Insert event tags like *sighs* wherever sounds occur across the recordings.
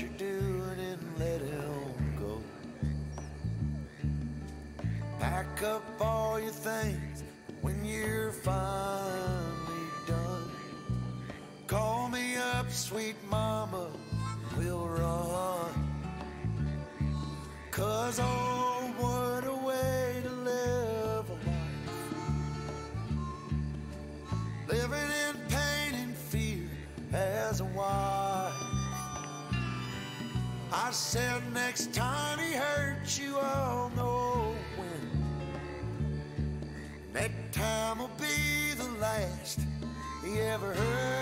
you're doing and let him go. Pack up all your things when you're finally done. Call me up, sweet mama, we'll run. Cause oh, I said next time he hurts you, I'll know when. That time will be the last he ever hurt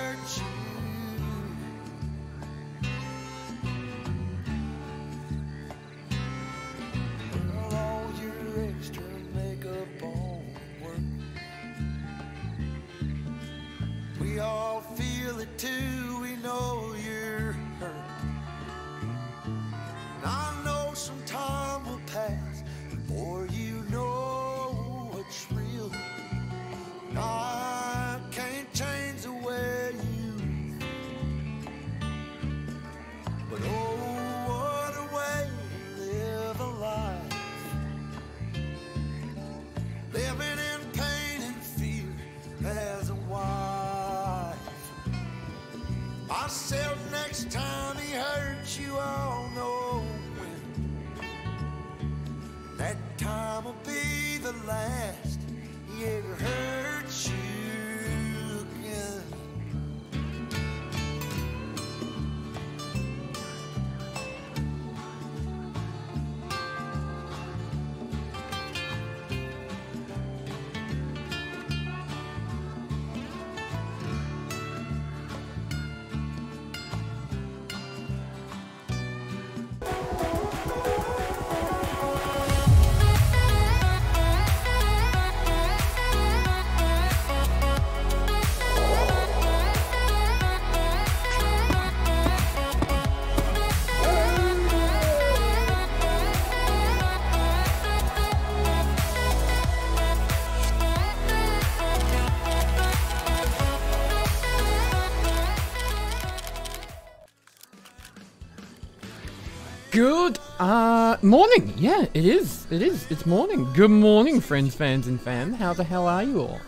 uh morning. Yeah, it is. It is. It's morning. Good morning, friends, fans, and fam. How the hell are you all?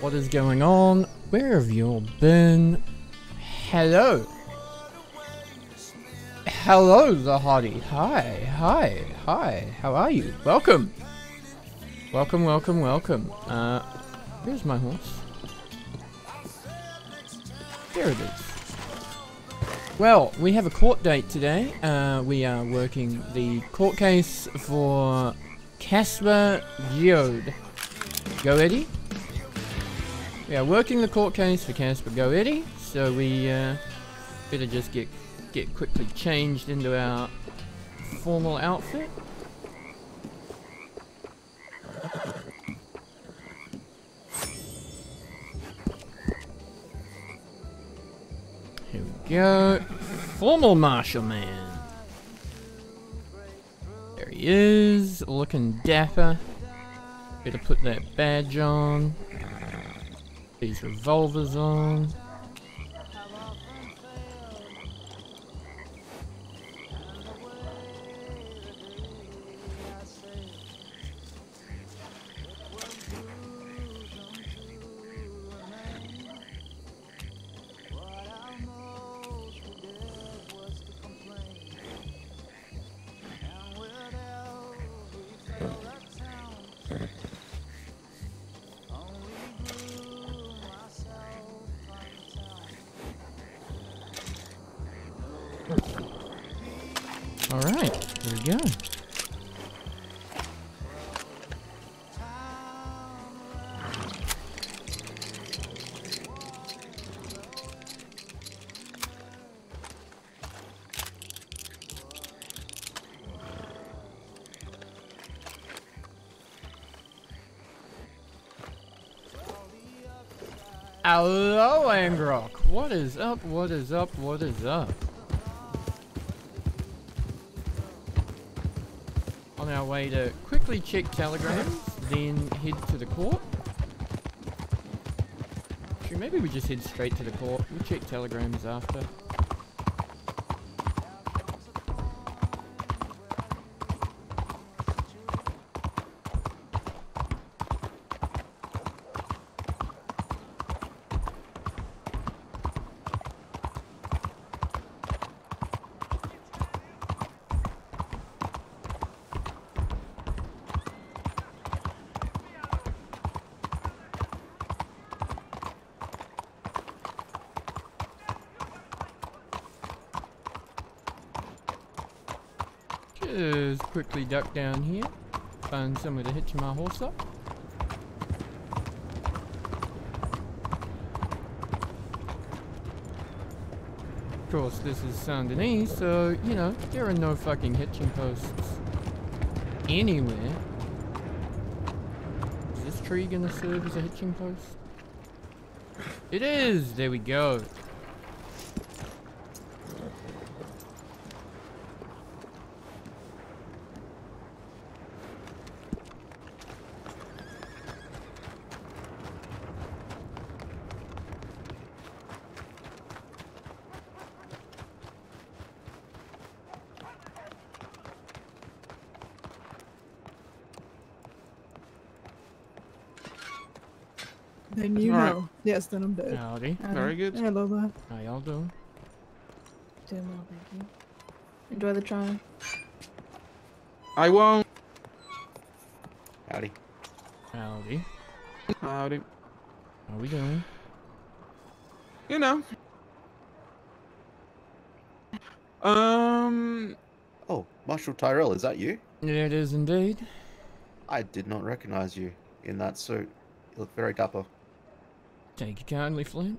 What is going on? Where have you all been? Hello. Hello, the hottie. Hi, hi, hi. How are you? Welcome. Welcome, welcome, welcome. Uh, where's my horse? There it is. Well, we have a court date today. Uh, we are working the court case for Casper Geode. Go Eddie? We are working the court case for Casper Go Eddie, so we uh, better just get get quickly changed into our formal outfit. Here we go. Formal Marshal Man. There he is, looking dapper. Better put that badge on. These revolvers on. What is up? What is up? What is up? On our our way to quickly check telegrams, then head to the court. Actually, maybe we just head straight to the court. We'll check telegrams after. Just quickly duck down here. Find somewhere to hitch my horse up. Of course, this is Saint Denis, so, you know, there are no fucking hitching posts anywhere. Is this tree gonna serve as a hitching post? It is! There we go. Then you Alright. know. Then I'm dead. Howdy. Very good. Hello there. How y'all doing? Doing well, thank you. Enjoy the trial. I won't. Howdy. Howdy. Howdy. How we doing? You know. Um. Oh, Marshal Tyrell, is that you? Yeah, it is indeed. I did not recognize you in that suit. You look very dapper. Take you kindly, Flint.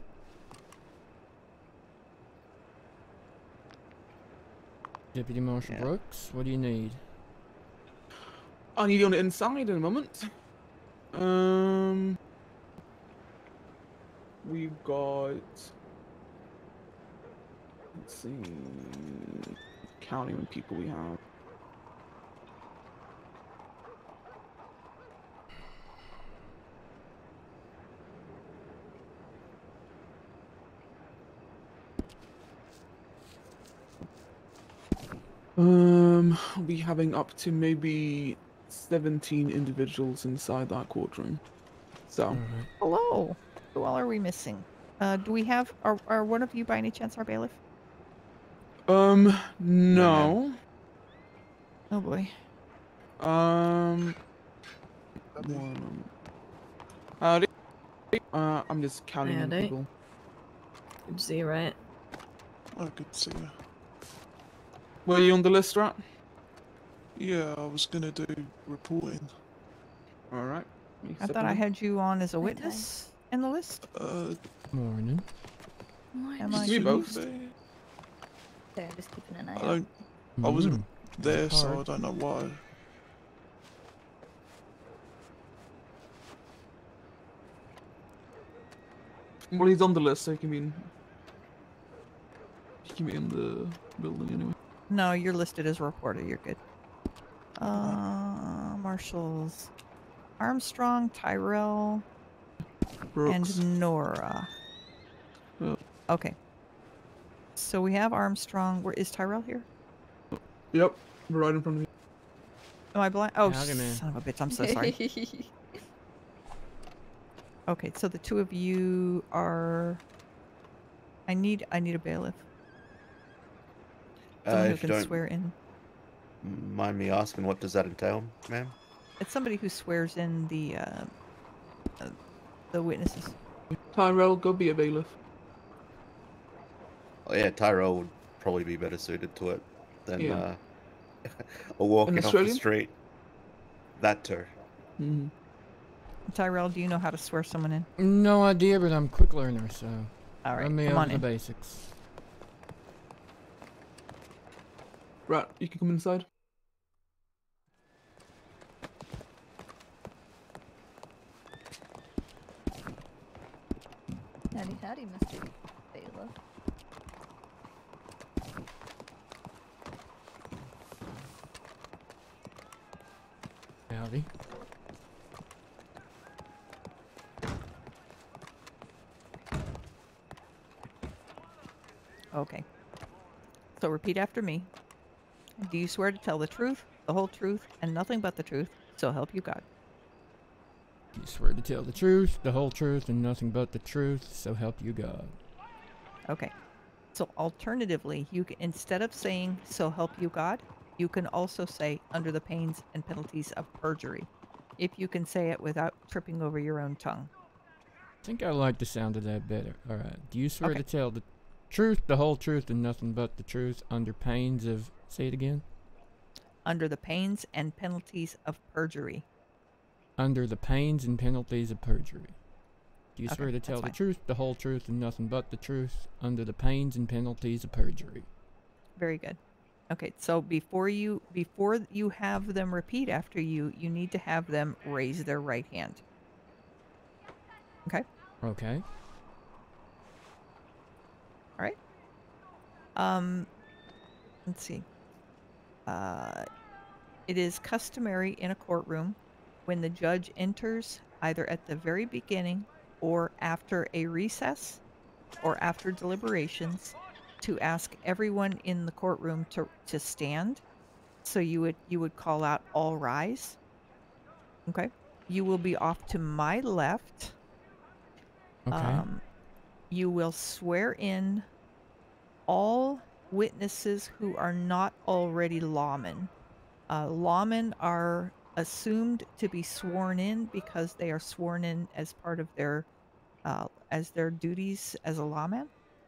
Deputy Marshal Yeah. Brooks, what do you need? I need you on the inside in a moment. Um. We've got. Let's see. Counting the people we have. Um, I'll be having up to maybe 17 individuals inside that courtroom. So, Alright. Hello. Who all are we missing? Uh, do we have are are one of you by any chance our bailiff? um, no. Oh boy. Um, one. Howdy. Uh, I'm just counting in Howdy. people. Good to see you, right? Oh, good to see you. Were you on the list, right? Yeah, I was gonna do reporting. All right. I thought I had you on as a witness in the list. Uh, Morning. Am I We both. they- There, just keeping an eye I don't I wasn't Mm. there, so I don't know why. Well, he's on the list, so he can be in. He can be in the building anyway. No, you're listed as a reporter. You're good. Uh, marshals, Armstrong, Tyrell, Brooks. and Nora. Oh. Okay. So we have Armstrong. Where is Tyrell here? Yep, right in front of me. Am I blind? Oh, Howdy, man. son of a bitch! I'm so sorry. *laughs* Okay, so the two of you are. I need I need a bailiff. Uh, Someone who can don't swear in. mind me asking, what does that entail, ma'am? It's somebody who swears in the uh, uh, the witnesses. Tyrell, go be a bailiff. Oh, yeah, Tyrell would probably be better suited to it than Yeah. uh, *laughs* a walking off the street. That too. Mm-hmm. Tyrell, do you know how to swear someone in? No idea, but I'm a quick learner, so All right, run me come on the in. basics. Right, you can come inside. Howdy, howdy, Mr. Bailiff. Howdy. Okay. So repeat after me. Do you swear to tell the truth, the whole truth, and nothing but the truth, so help you God? You swear to tell the truth, the whole truth, and nothing but the truth, so help you God. Okay. So alternatively, you can, instead of saying "so help you God," you can also say "under the pains and penalties of perjury," if you can say it without tripping over your own tongue. I think I like the sound of that better. Alright. Do you swear Okay. to tell the truth, the whole truth, and nothing but the truth under pains of. Say it again? Under the pains and penalties of perjury. Under the pains and penalties of perjury. Do you Okay, swear to tell the fine. truth, the whole truth, and nothing but the truth under the pains and penalties of perjury? Very good. Okay, so before you before you have them repeat after you, you need to have them raise their right hand. Okay? Okay. All right. Um let's see. Uh it is customary in a courtroom when the judge enters either at the very beginning or after a recess or after deliberations to ask everyone in the courtroom to to stand. So you would you would call out all rise. Okay? You will be off to my left. Okay. Um, you will swear in all witnesses who are not already lawmen. Uh, lawmen are assumed to be sworn in because they are sworn in as part of their uh, as their duties as a lawman.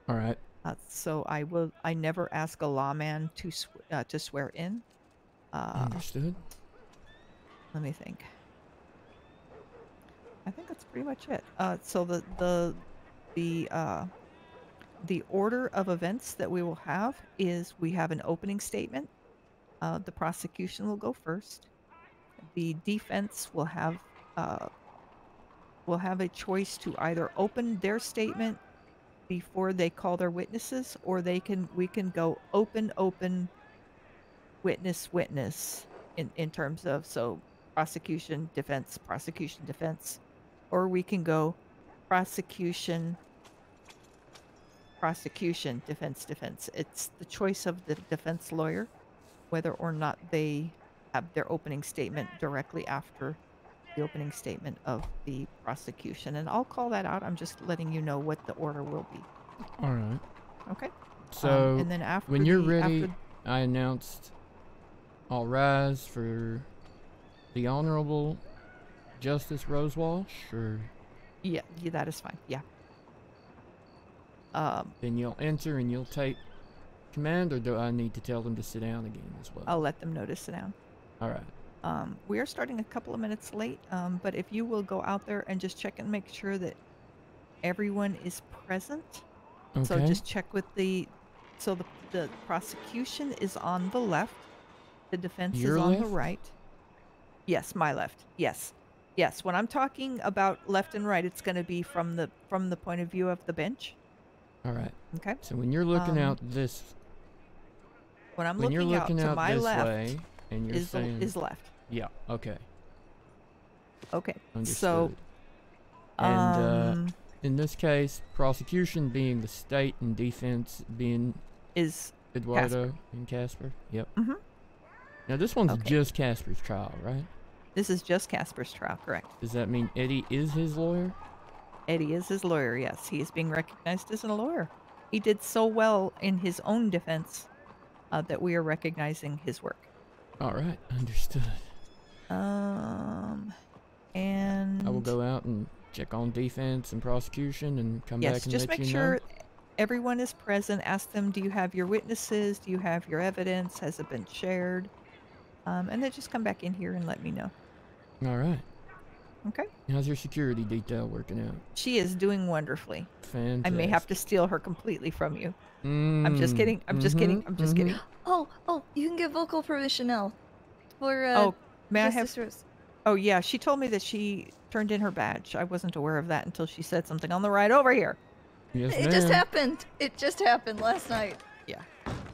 Alright. Uh, so I will. I never ask a lawman to sw- uh, to swear in. Uh, Understood. let me think. I think that's pretty much it. Uh, so the the the uh, the order of events that we will have is we have an opening statement. Uh, the prosecution will go first. The defense will have uh, will have a choice to either open their statement before they call their witnesses, or they can we can go open open witness witness in in terms of so prosecution defense prosecution defense or we can go prosecution prosecution defense defense. It's the choice of the defense lawyer whether or not they have their opening statement directly after the opening statement of the prosecution. And i'll call that out. I'm just letting you know what the order will be. Alright. okay. So, um, and then after when you're the- ready, after I announced I'll rise for the Honorable Justice Rose Walsh, or? Yeah, yeah that is fine. Yeah um then you'll enter and you'll take command, or do I need to tell them to sit down again as well? i'll let them know to sit down Alright. Um, we are starting a couple of minutes late, um, but if you will go out there and just check and make sure that everyone is present. Okay. So just check with the. So the the prosecution is on the left, the defense Your is on the right. Yes, my left. Yes, yes. When I'm talking about left and right, it's going to be from the from the point of view of the bench. Alright. Okay. So when you're looking Um, out this, When I'm when you're looking, looking out to my this left way, and you're is the, saying, is left. yeah, okay, Okay. understood. So and uh, um, in this case, prosecution being the state and defense being is Eduardo and Casper. Yep. Mm-hmm. Now this one's Okay. just Casper's trial, right? this is just Casper's trial, correct? Does that mean Eddie is his lawyer? Eddie is his lawyer, yes. He is being recognized as a lawyer. He did so well in his own defense uh, that we are recognizing his work. All right, understood. Um, and I will go out and check on defense and prosecution and come back yes, and just let make you sure know. everyone is present. Ask them, do you have your witnesses? Do you have your evidence? Has it been shared? Um, and then just come back in here and let me know. All right. Okay. How's your security detail working out? She is doing wonderfully. Fantastic. I may have to steal her completely from you. I'm just Mm, kidding. I'm just kidding. mhm, I'm just mhm. kidding. Oh, oh, you can get vocal permission now. For uh, oh, may I have Justice Rose. Oh yeah, she told me that she turned in her badge. I wasn't aware of that until she said something on the ride over here. Yes, It just happened. It just happened last night. Yeah.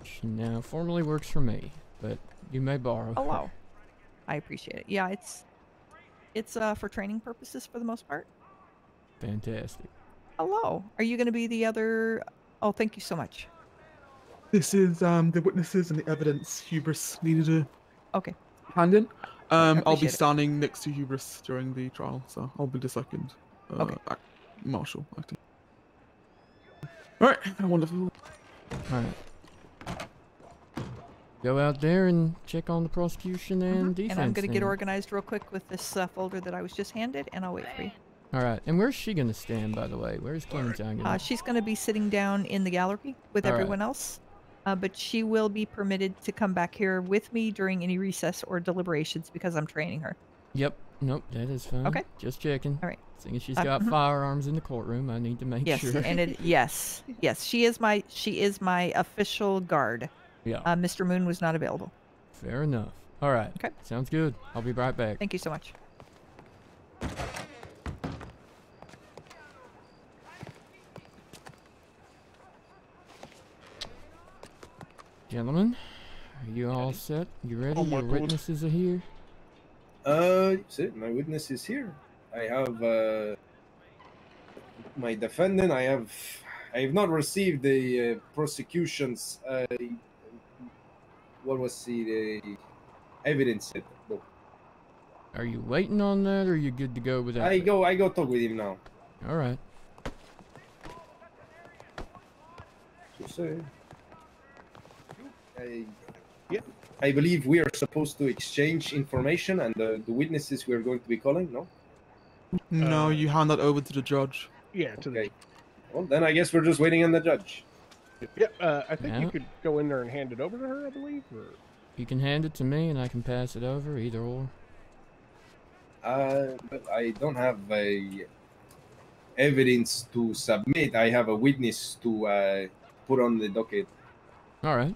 She now formally works for me, but you may borrow. Oh her. wow. I appreciate it. Yeah, it's it's uh for training purposes for the most part. Fantastic. Hello. Are you going to be the other? Oh, thank you so much. This is um the witnesses and the evidence Hubris needed to Okay. hand in. Um, I'll be appreciate it. standing next to Hubris during the trial, so I'll be the second uh, Okay. act- marshal acting. All right, wonderful. Alright. Go out there and check on the prosecution and defense. Mm-hmm. And I'm going to get organized real quick with this uh, folder that I was just handed, and I'll wait for you. Alright, and where's she gonna stand, by the way? Where's Clementine gonna Uh, she's going to be sitting down in the gallery with All right. everyone else, uh, but she will be permitted to come back here with me during any recess or deliberations because I'm training her. Yep. Nope, that is fine. Okay. Just checking. All right. Seeing as she's Uh, got mhm. firearms in the courtroom, I need to make Yes, sure. and it *laughs* yes, yes, she is my she is my official guard. Yeah. Uh, Mr. Moon was not available. Fair enough. Alright. Okay. Sounds good. I'll be right back. Thank you so much. Gentlemen, are you all set? You ready? Oh Your God. witnesses are here? Uh, see, my witness is here. I have uh, my defendant. I have, I have not received the uh, prosecution's. Uh, what was the, the evidence? Yet. No. Are you waiting on that or are you good to go with that? I go, I go talk with him now. Alright. So, say. I, yeah, I believe we are supposed to exchange information, and the, the witnesses we are going to be calling. No. No, Uh, you hand that over to the judge. Yeah, to the Okay. Well, then I guess we're just waiting on the judge. Yeah, uh, I think Yeah. you could go in there and hand it over to her, I believe. Or... You can hand it to me and I can pass it over, either or. Uh, but I don't have a evidence to submit. I have a witness to uh, put on the docket. Alright.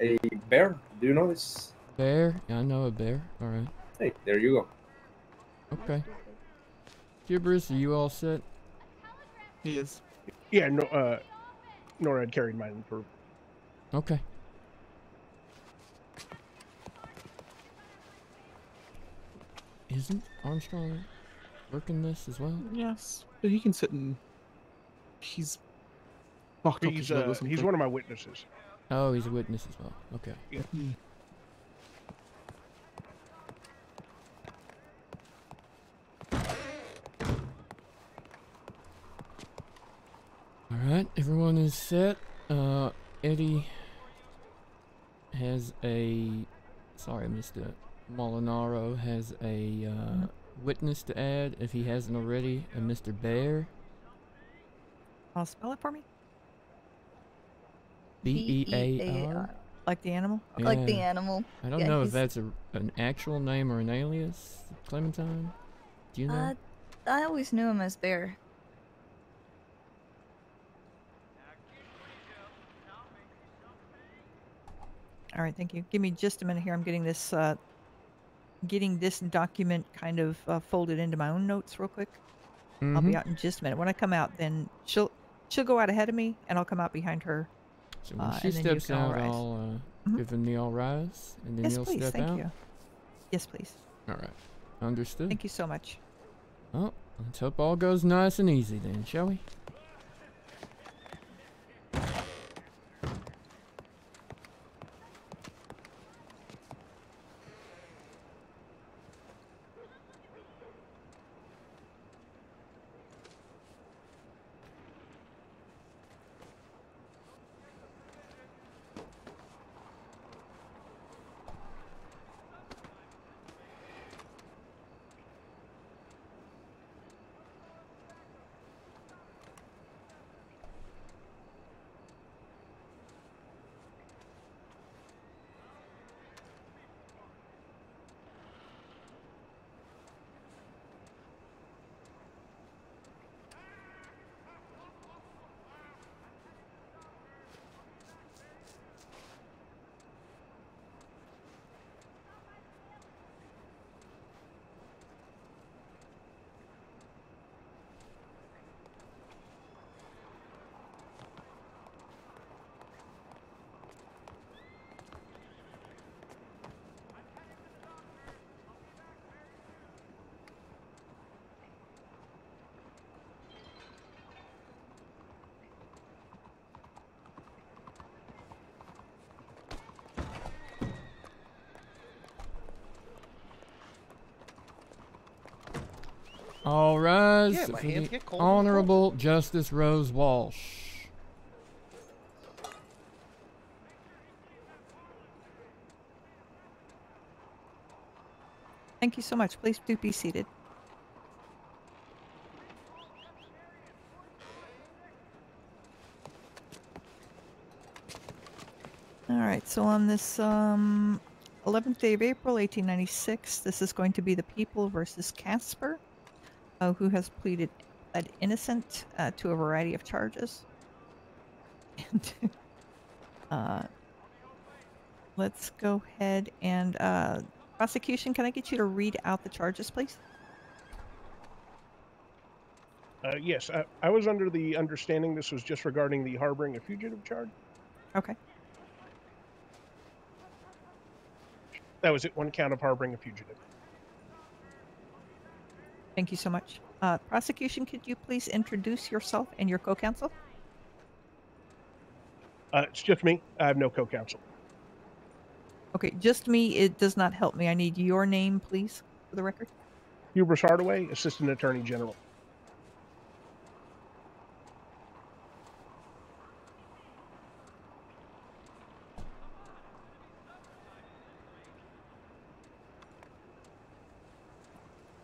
A bear? Do you know this? Bear? Yeah, I know a bear. Alright. Hey, there you go. Okay. Gibberish, are you all set? He is. Yeah, no, uh, Nora had carried mine for. Okay. Isn't Armstrong working this as well? Yes, but he can sit and. He's. Fucked up his He's leg uh, he's one of my witnesses. Oh, he's a witness as well. Okay. Hmm. Alright, everyone is set. Uh, Eddie has a. Sorry, Mr. Molinaro has a uh, witness to add if he hasn't already, and Mr. Bear. I'll spell it for me, B E A R. like the animal. Like the animal. I don't Yeah, know if that's a, an actual name or an alias. Clementine? Do you know? Uh, I always knew him as Bear. All right, thank you. Give me just a minute here. I'm getting this, uh, getting this document kind of uh, folded into my own notes real quick. I'll Mhm. be out in just a minute. When I come out, then she'll she'll go out ahead of me, and I'll come out behind her. So when uh, she and then you steps all out. I'll uh, Mhm. give him the all rise, and then yes, you'll please. step Thank out. you. Yes, please. All right. Understood. Thank you so much. Well, let's hope all goes nice and easy then, shall we? All rise Yeah, my for hands the get cold when I Honorable Justice Rose Walsh. Thank you so much. Please do be seated. All right, so on this um, 11th day of April, 1896, this is going to be the people versus Casper, uh, who has pleaded pled innocent uh, to a variety of charges. *laughs* And uh, let's go ahead and uh, prosecution. Can I get you to read out the charges, please? Uh, yes, I, I was under the understanding this was just regarding the harboring a fugitive charge. Okay. That was it. One count of harboring a fugitive. Thank you so much. Uh, prosecution, could you please introduce yourself and your co-counsel? Uh, it's just me. I have no co-counsel. Okay, just me. It does not help me. I need your name, please, for the record. Hubris Hardaway, Assistant Attorney General.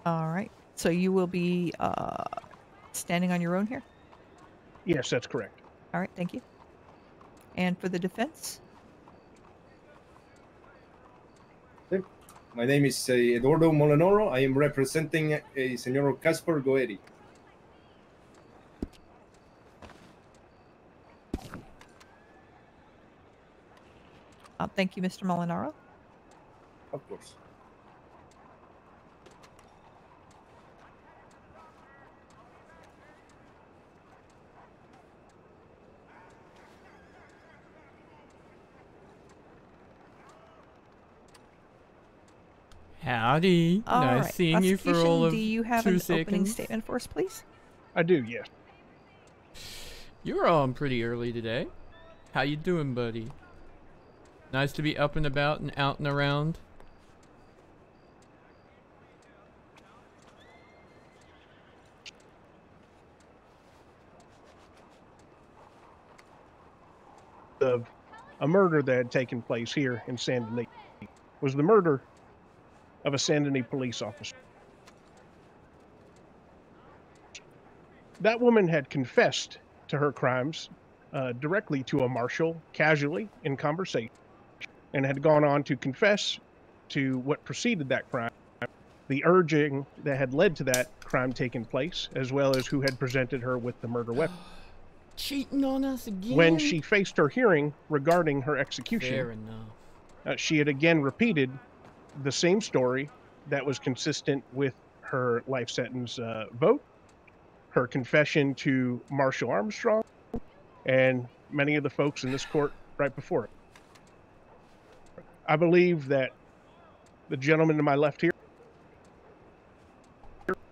All right. So you will be uh, standing on your own here. Yes, that's correct. All right. Thank you. And for the defense, My name is uh, Eduardo Molinaro. I am representing uh, Senor Casper Goetti. uh, thank you, Mr. Molinaro. Of course. Howdy. All nice right. seeing you for all of Do you have two an seconds. opening statement for us, please? I do, yes. You're on pretty early today. How you doing, buddy? Nice to be up and about and out and around. Of a murder that had taken place here in San Denis was the murder of a San Denis police officer. That woman had confessed to her crimes uh, directly to a marshal, casually in conversation, and had gone on to confess to what preceded that crime, the urging that had led to that crime taking place, as well as who had presented her with the murder weapon. *gasps* Cheating on us again. When she faced her hearing regarding her execution, uh, she had again repeated the same story that was consistent with her life sentence uh, vote, her confession to Marshal Armstrong, and many of the folks in this court right before it. I believe that the gentleman to my left here,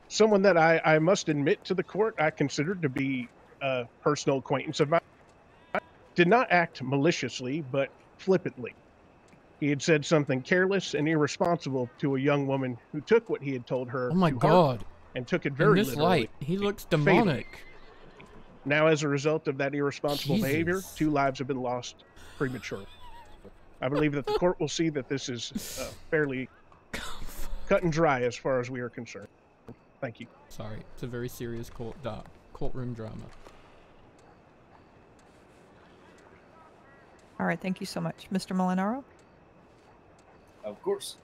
someone that I, I must admit to the court I considered to be a personal acquaintance of mine, did not act maliciously, but flippantly. He had said something careless and irresponsible to a young woman who took what he had told her. Oh my to god. And took it In very this literally. light, he looks fatally. demonic. Now, as a result of that irresponsible behavior, two lives have been lost prematurely. I believe that the court will see that this is uh, fairly cut and dry as far as we are concerned. Thank you. Sorry, it's a very serious court da- courtroom drama. All right. Thank you so much, Mr. Molinaro. Of course.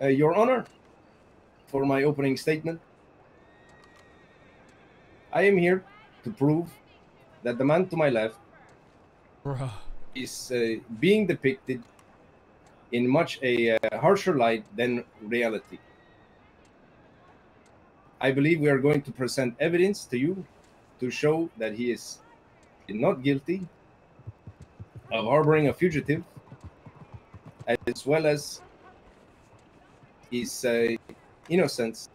Uh, Your Honor, for my opening statement, I am here to prove that the man to my left Bruh. is uh, being depicted in much a uh, harsher light than reality. I believe we are going to present evidence to you to show that he is not guilty of harboring a fugitive, as well as his uh, innocence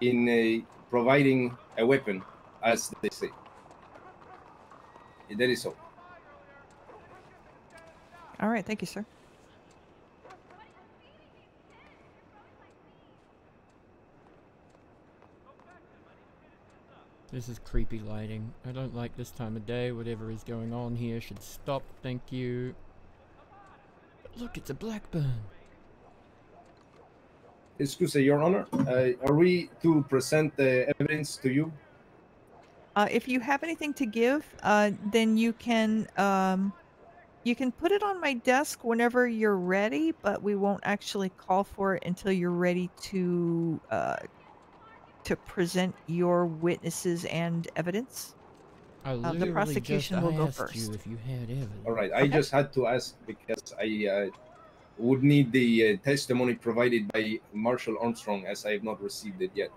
in uh, providing a weapon, as they say. That is all. All right, thank you, sir. This is creepy lighting. I don't like this time of day. Whatever is going on here should stop. Thank you. Look, it's a blackburn. Excuse me, Your Honor. Uh, are we to present the evidence to you? Uh, if you have anything to give, uh, then you can um, you can put it on my desk whenever you're ready, but we won't actually call for it until you're ready to uh, to present your witnesses and evidence. I Uh, the prosecution just will go first. you if you had evidence. All right. I Okay. just had to ask because I uh, would need the uh, testimony provided by Marshal Armstrong, as I have not received it yet.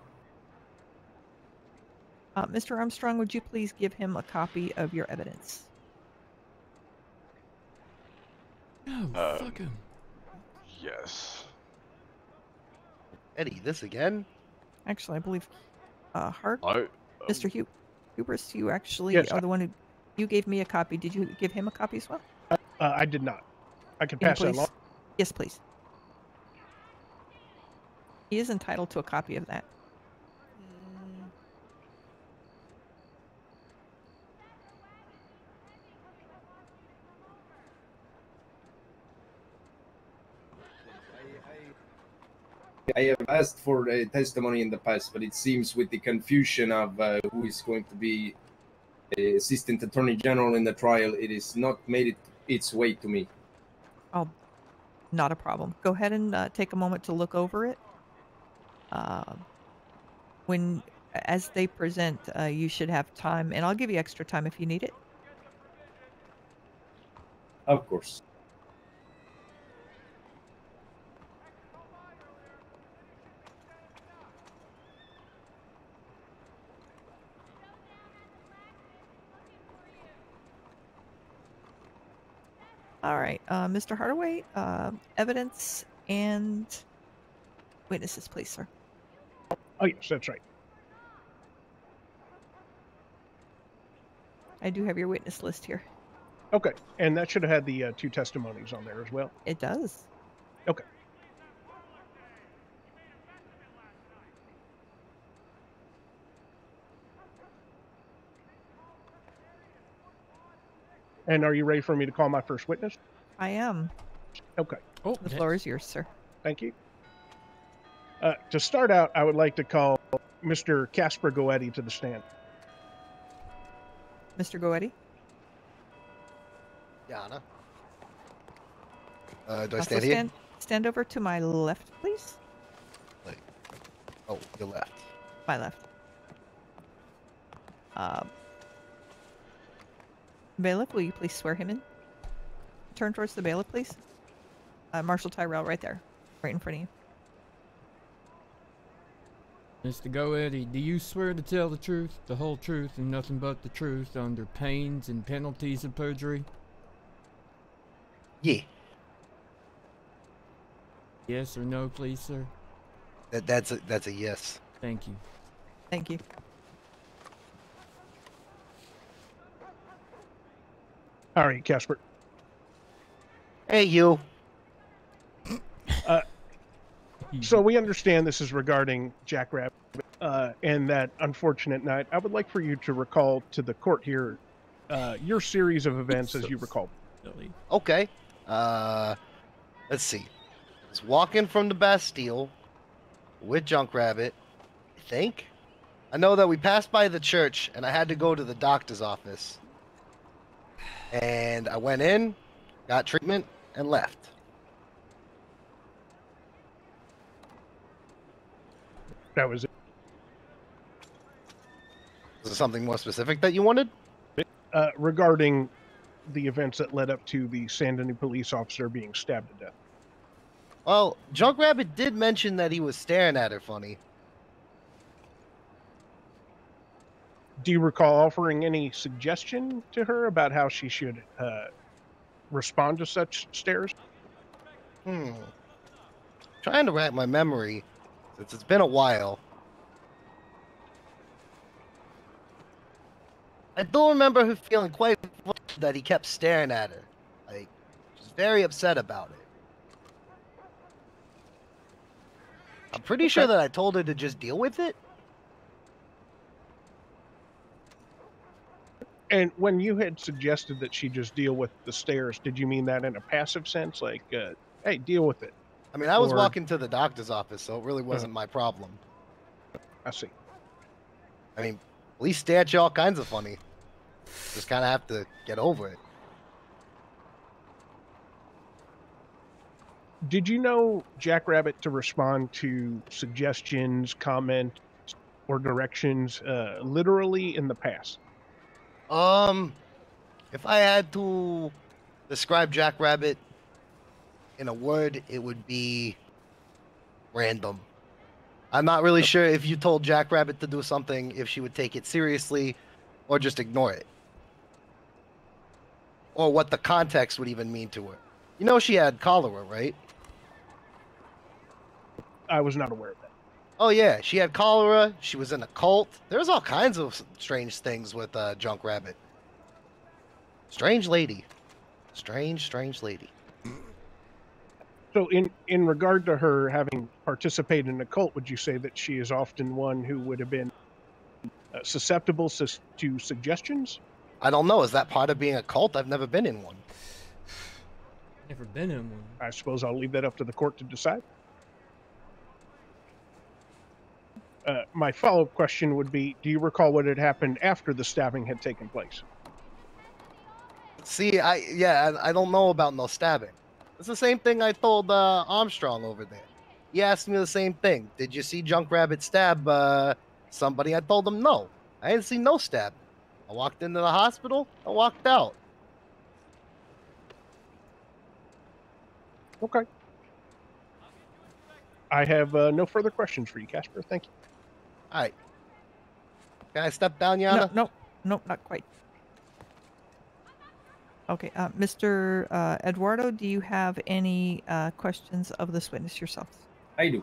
Uh, Mr. Armstrong, would you please give him a copy of your evidence? No, Uh, fuck him. Yes. Eddie, this again? Actually, I believe uh, Hart, I, Mr. Hugh, Hubris, you actually Yes, are I- the one who you gave me a copy. Did you give him a copy as well? Uh, I did not. I can Can pass that along. Yes, please. He is entitled to a copy of that. I have asked for a testimony in the past, but it seems with the confusion of uh, who is going to be uh, Assistant Attorney General in the trial, it is not made it its way to me. Oh, not a problem. Go ahead and uh, take a moment to look over it. Uh, when, as they present, uh, you should have time, and I'll give you extra time if you need it. Of course. Right, uh, Mr. Hardaway, uh, evidence and witnesses, please, sir. Oh, yes, that's right. I do have your witness list here. Okay, and that should have had the uh, two testimonies on there as well. It does. Okay. And are you ready for me to call my first witness? I am. Okay. Oh, The floor is yours, sir. Thank you. Uh, to start out, I would like to call Mr. Casper Goetti to the stand. Mr. Goetti? Yana. Uh, do I Also stand here? stand, stand over to my left, please. Oh, your left. My left. Uh, bailiff, will you please swear him in? Turn towards the bailiff, please. Uh, Marshal Tyrell, right there, right in front of you. Mr. Goetti, do you swear to tell the truth, the whole truth, and nothing but the truth under pains and penalties of perjury? Yeah, Yes or no, please, sir? that, that's a that's a yes. Thank you. Thank you. All right, Casper. Hey, you. Uh, so we understand this is regarding Jackrabbit uh, and that unfortunate night. I would like for you to recall to the court here uh, your series of events as you recall. Silly. Okay. Uh, let's see. I was walking from the Bastille with Junkrabbit. I think. I know that we passed by the church, and I had to go to the doctor's office. And I went in, got treatment, and left. That was it. Was there something more specific that you wanted? Uh, regarding the events that led up to the San Denis police officer being stabbed to death. Well, Junk Rabbit did mention that he was staring at her funny. Do you recall offering any suggestion to her about how she should uh, respond to such stares? Hmm. Trying to wrap my memory since it's been a while. I don't remember her feeling quite that he kept staring at her. Like, she's very upset about it. I'm pretty okay. sure that I told her to just deal with it. And when you had suggested that she just deal with the stairs, did you mean that in a passive sense, like, uh, "Hey, deal with it"? I mean, I was Or- walking to the doctor's office, so it really wasn't my problem. I see. I mean, police stare at you all kinds of funny. Just kind of have to get over it. Did you know Jackrabbit to respond to suggestions, comments, or directions uh, literally in the past? Um, if I had to describe Jackrabbit in a word, it would be random. I'm not really sure if you told Jackrabbit to do something, if she would take it seriously or just ignore it. Or what the context would even mean to her. You know she had cholera, right? I was not aware. Oh yeah, she had cholera. She was in a cult. There's all kinds of strange things with uh, Junk Rabbit. Strange lady. Strange, strange lady. So, in in regard to her having participated in a cult, would you say that she is often one who would have been uh, susceptible sus- to suggestions? I don't know. Is that part of being a cult? I've never been in one. Never been in one. I suppose I'll leave that up to the court to decide. Uh, my follow-up question would be: Do you recall what had happened after the stabbing had taken place? See, I yeah, I, I don't know about no stabbing. It's the same thing I told uh, Armstrong over there. He asked me the same thing. Did you see Junk Rabbit stab uh, somebody? I told him no. I didn't see no stab. I walked into the hospital. I walked out. Okay. I have uh, no further questions for you, Casper. Thank you. All right. Can I step down, No, Yana? no, no, no not quite. Okay, uh, Mr. Uh, Eduardo, do you have any uh, questions of this witness yourself? I do.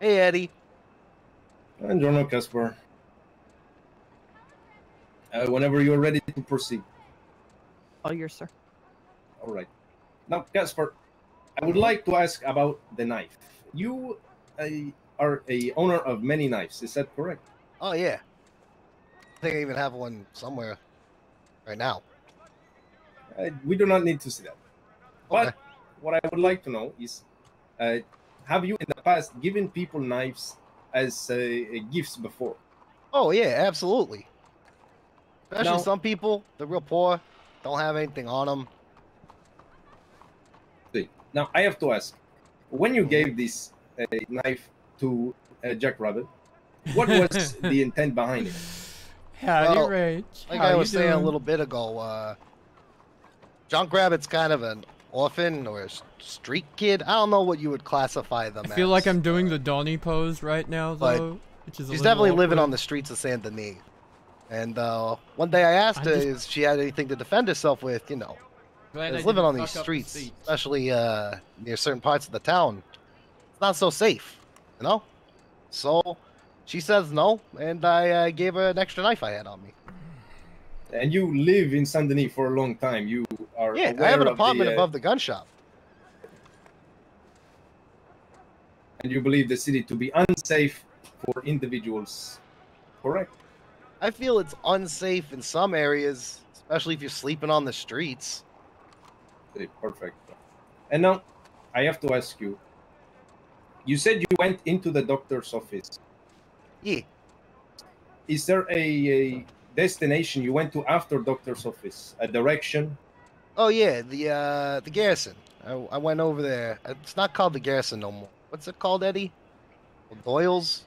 Hey, Eddie. Buongiorno, Casper. Uh, whenever you're ready to proceed. All yours, sir. All right. Now, Casper, I would like to ask about the knife. You uh, are a owner of many knives. Is that correct? Oh yeah. I think I even have one somewhere right now. Uh, we do not need to see that. But what I would like to know is, uh, have you in the past given people knives as uh, gifts before? Oh yeah, absolutely. Especially Now- some people, they're real poor, don't have anything on them. See, Now I have to ask, when you gave this uh, knife to uh, Jack Rabbit, what was *laughs* the intent behind it? Howdy, Well, Rach. Like How I you was saying a little bit ago, uh, Junk Rabbit's kind of an orphan or a street kid. I don't know what you would classify them I feel as. like I'm doing the Donnie pose right now, though. Which is a She's little definitely living on the streets of Saint Denis. And uh, one day I asked I her just- if she had anything to defend herself with, you know. Glad I living on these fuck up the streets, especially uh, near certain parts of the town, it's not so safe, you know? So she says no, and I uh, gave her an extra knife I had on me. And you live in Saint Denis for a long time. You are Yeah, I have an of the, apartment uh, above the gun shop. and you believe the city to be unsafe for individuals. Correct. I feel it's unsafe in some areas, especially if you're sleeping on the streets. Okay, perfect. And now, I have to ask you. You said you went into the doctor's office. Yeah. Is there a, a destination you went to after doctor's office? A direction? Oh yeah, the uh, the garrison. I, I went over there. It's not called the garrison no more. What's it called, Eddie? Doyle's.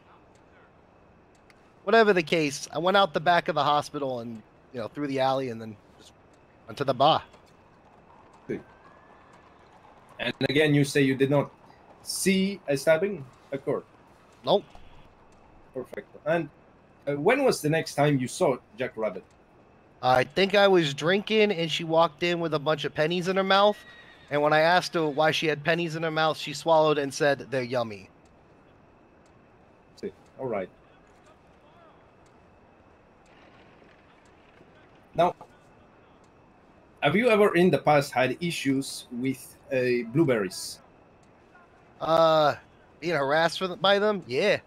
Whatever the case, I went out the back of the hospital and you know through the alley and then just went to the bar. And again, you say you did not see a stabbing occur. Nope. Perfect. And uh, when was the next time you saw Jack Rabbit? I think I was drinking and she walked in with a bunch of pennies in her mouth, And when I asked her why she had pennies in her mouth, she swallowed and said, They're yummy. See, all right. Now, have you ever in the past had issues with uh, blueberries? Uh, being harassed for by them? Yeah.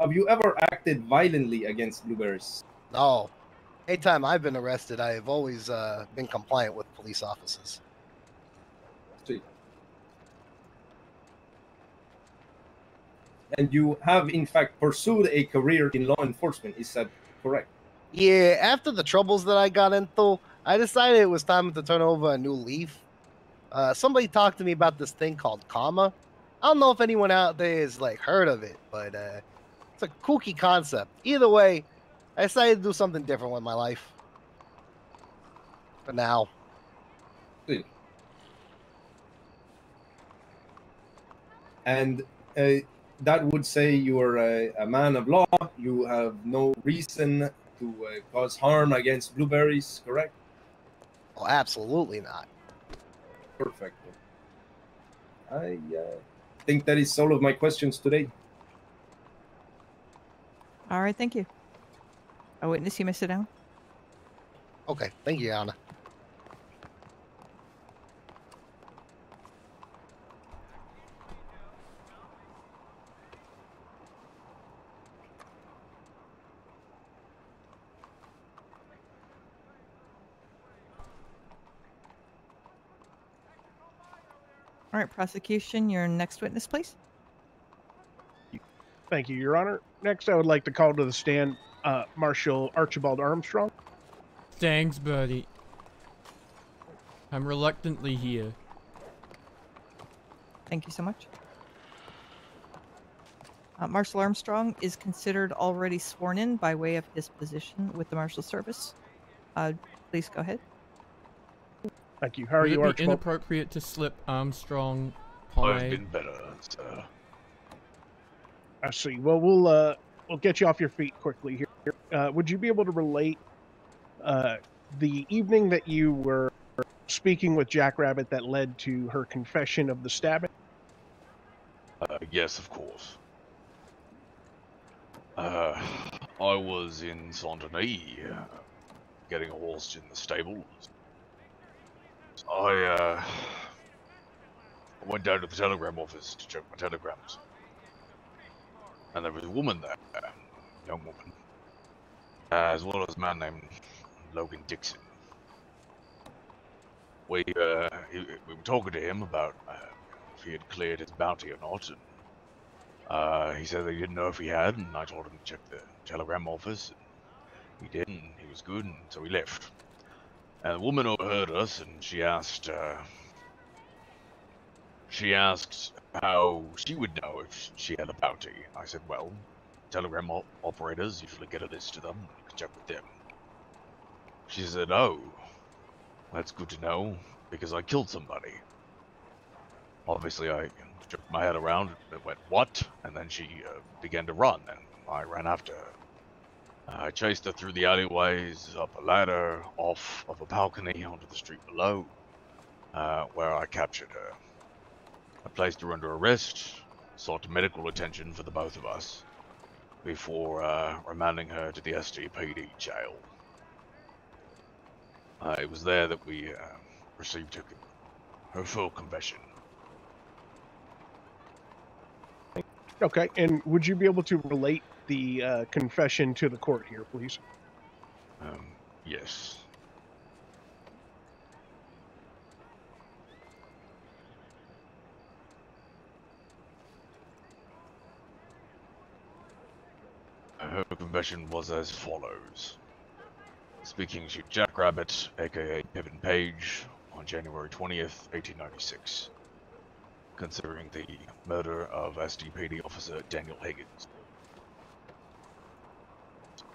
Have you ever acted violently against blueberries? No. Anytime I've been arrested, I have always uh, been compliant with police officers. See. And you have, in fact, pursued a career in law enforcement. Is that correct? Yeah, after the troubles that I got into, I decided it was time to turn over a new leaf. Uh, somebody talked to me about this thing called karma. I don't know if anyone out there has like heard of it, but uh, it's a kooky concept. Either way, I decided to do something different with my life. For now. And uh, that would say you are a, a man of law. You have no reason to uh, cause harm against blueberries, correct? Oh, absolutely not. Perfect. I uh, think that is all of my questions today. All right, thank you. A witness, you may sit down. Okay, thank you, Anna. All right, prosecution, your next witness, please. Thank you, Your Honor. Next, I would like to call to the stand uh, Marshal Archibald Armstrong. Thanks, buddy. I'm reluctantly here. Thank you so much. Uh, Marshal Armstrong is considered already sworn in by way of his position with the Marshal Service. Uh, please go ahead. Thank you. How are Would you, it be Archibald? inappropriate to slip Armstrong I've been better, sir. I see. Well, we'll uh, we'll get you off your feet quickly here. Uh, would you be able to relate uh, the evening that you were speaking with Jackrabbit that led to her confession of the stabbing? Uh, yes, of course. Uh, I was in Saint Denis, uh, getting a horse in the stables. I, uh, I went down to the telegram office to check my telegrams. And there was a woman there, a young woman, uh, as well as a man named Logan Dixon. We, uh, he, we were talking to him about uh, if he had cleared his bounty or not. And, uh, he said that he didn't know if he had, and I told him to check the telegram office. He did, and he was good, and so he left. And the woman overheard us, and she asked, uh, she asked how she would know if she had a bounty. I said, well, telegram op- operators usually get a list of them. You can check with them. She said, oh, that's good to know, because I killed somebody. Obviously, I jerked my head around and went, what? And then she uh, began to run, and I ran after her. I chased her through the alleyways, up a ladder, off of a balcony onto the street below, uh, where I captured her. I placed her under arrest, sought medical attention for the both of us, before uh, remanding her to the SDPD jail. Uh, it was there that we uh, received her, her full confession. Okay, and would you be able to relate the uh, confession to the court here, please? Um, yes. Her confession was as follows. Speaking to Jack Rabbit, aka Kevin Page, on January 20th, 1896, considering the murder of SDPD officer Daniel Higgins.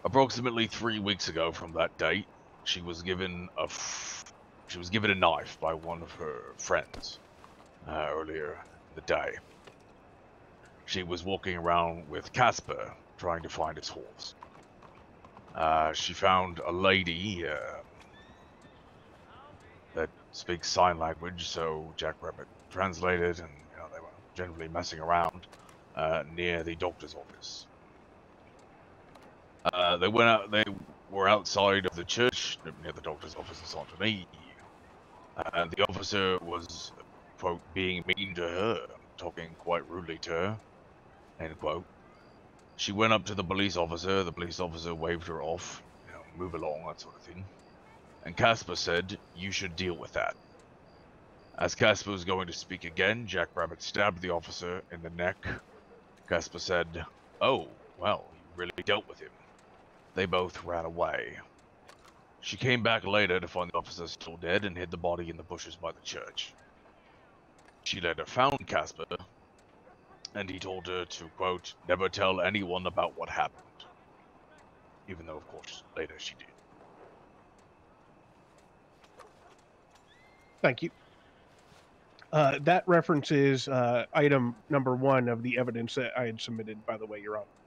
Approximately three weeks ago from that date, she was given a she was given a knife by one of her friends uh, earlier in the day. She was walking around with Casper trying to find his horse. Uh, she found a lady uh, that speaks sign language, so Jack Rabbit translated, and you know, they were generally messing around uh, near the doctor's office. Uh, they went out. They were outside of the church near the doctor's office in Saint Denis. Uh, the officer was, quote, being mean to her, talking quite rudely to her, end quote. She went up to the police officer. The police officer waved her off, you know, move along, that sort of thing. And Casper said, "You should deal with that." As Casper was going to speak again, Jack Rabbit stabbed the officer in the neck. Casper said, "Oh, well, you really dealt with him." They both ran away. She came back later to find the officer still dead and hid the body in the bushes by the church. She later found Casper, and he told her to, quote, never tell anyone about what happened. Even though, of course, later she did. Thank you. Uh, that references uh, item number one of the evidence that I had submitted, by the way, Your Honor.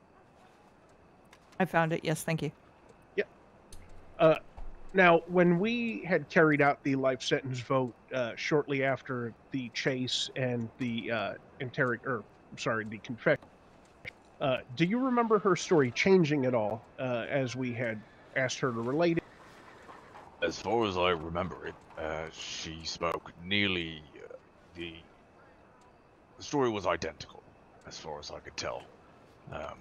I found it. Yes, thank you. Yep. Uh, now, when we had carried out the life sentence vote uh, shortly after the chase and the uh, interrog- or sorry, the confession, uh, do you remember her story changing at all uh, as we had asked her to relate it? As far as I remember it, uh, she spoke nearly uh, the. The story was identical, as far as I could tell. Um,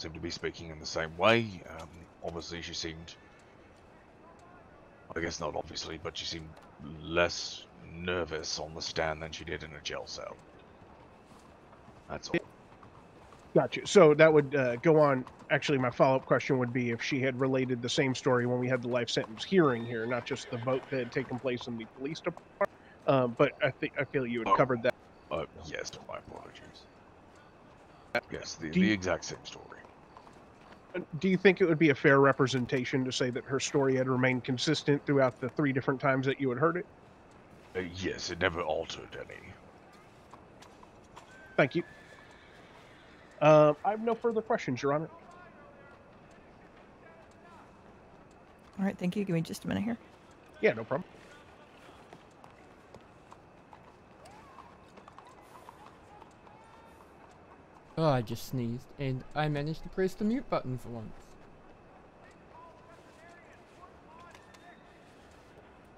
seemed to be speaking in the same way. Um, obviously, she seemed. I guess not obviously, but she seemed less nervous on the stand than she did in a jail cell. That's all. Gotcha. So that would uh, go on. Actually, my follow up question would be if she had related the same story when we had the life sentence hearing here, not just the vote that had taken place in the police department. Um, but I think I feel you had Oh. covered that. Uh, yes, my apologies. Yes, the, Do the you- exact same story. Do you think it would be a fair representation to say that her story had remained consistent throughout the three different times that you had heard it? Uh, yes, it never altered any. Thank you. Uh, I have no further questions, Your Honor. All right, thank you. Give me just a minute here. Yeah, no problem. Oh, I just sneezed, and I managed to press the mute button for once.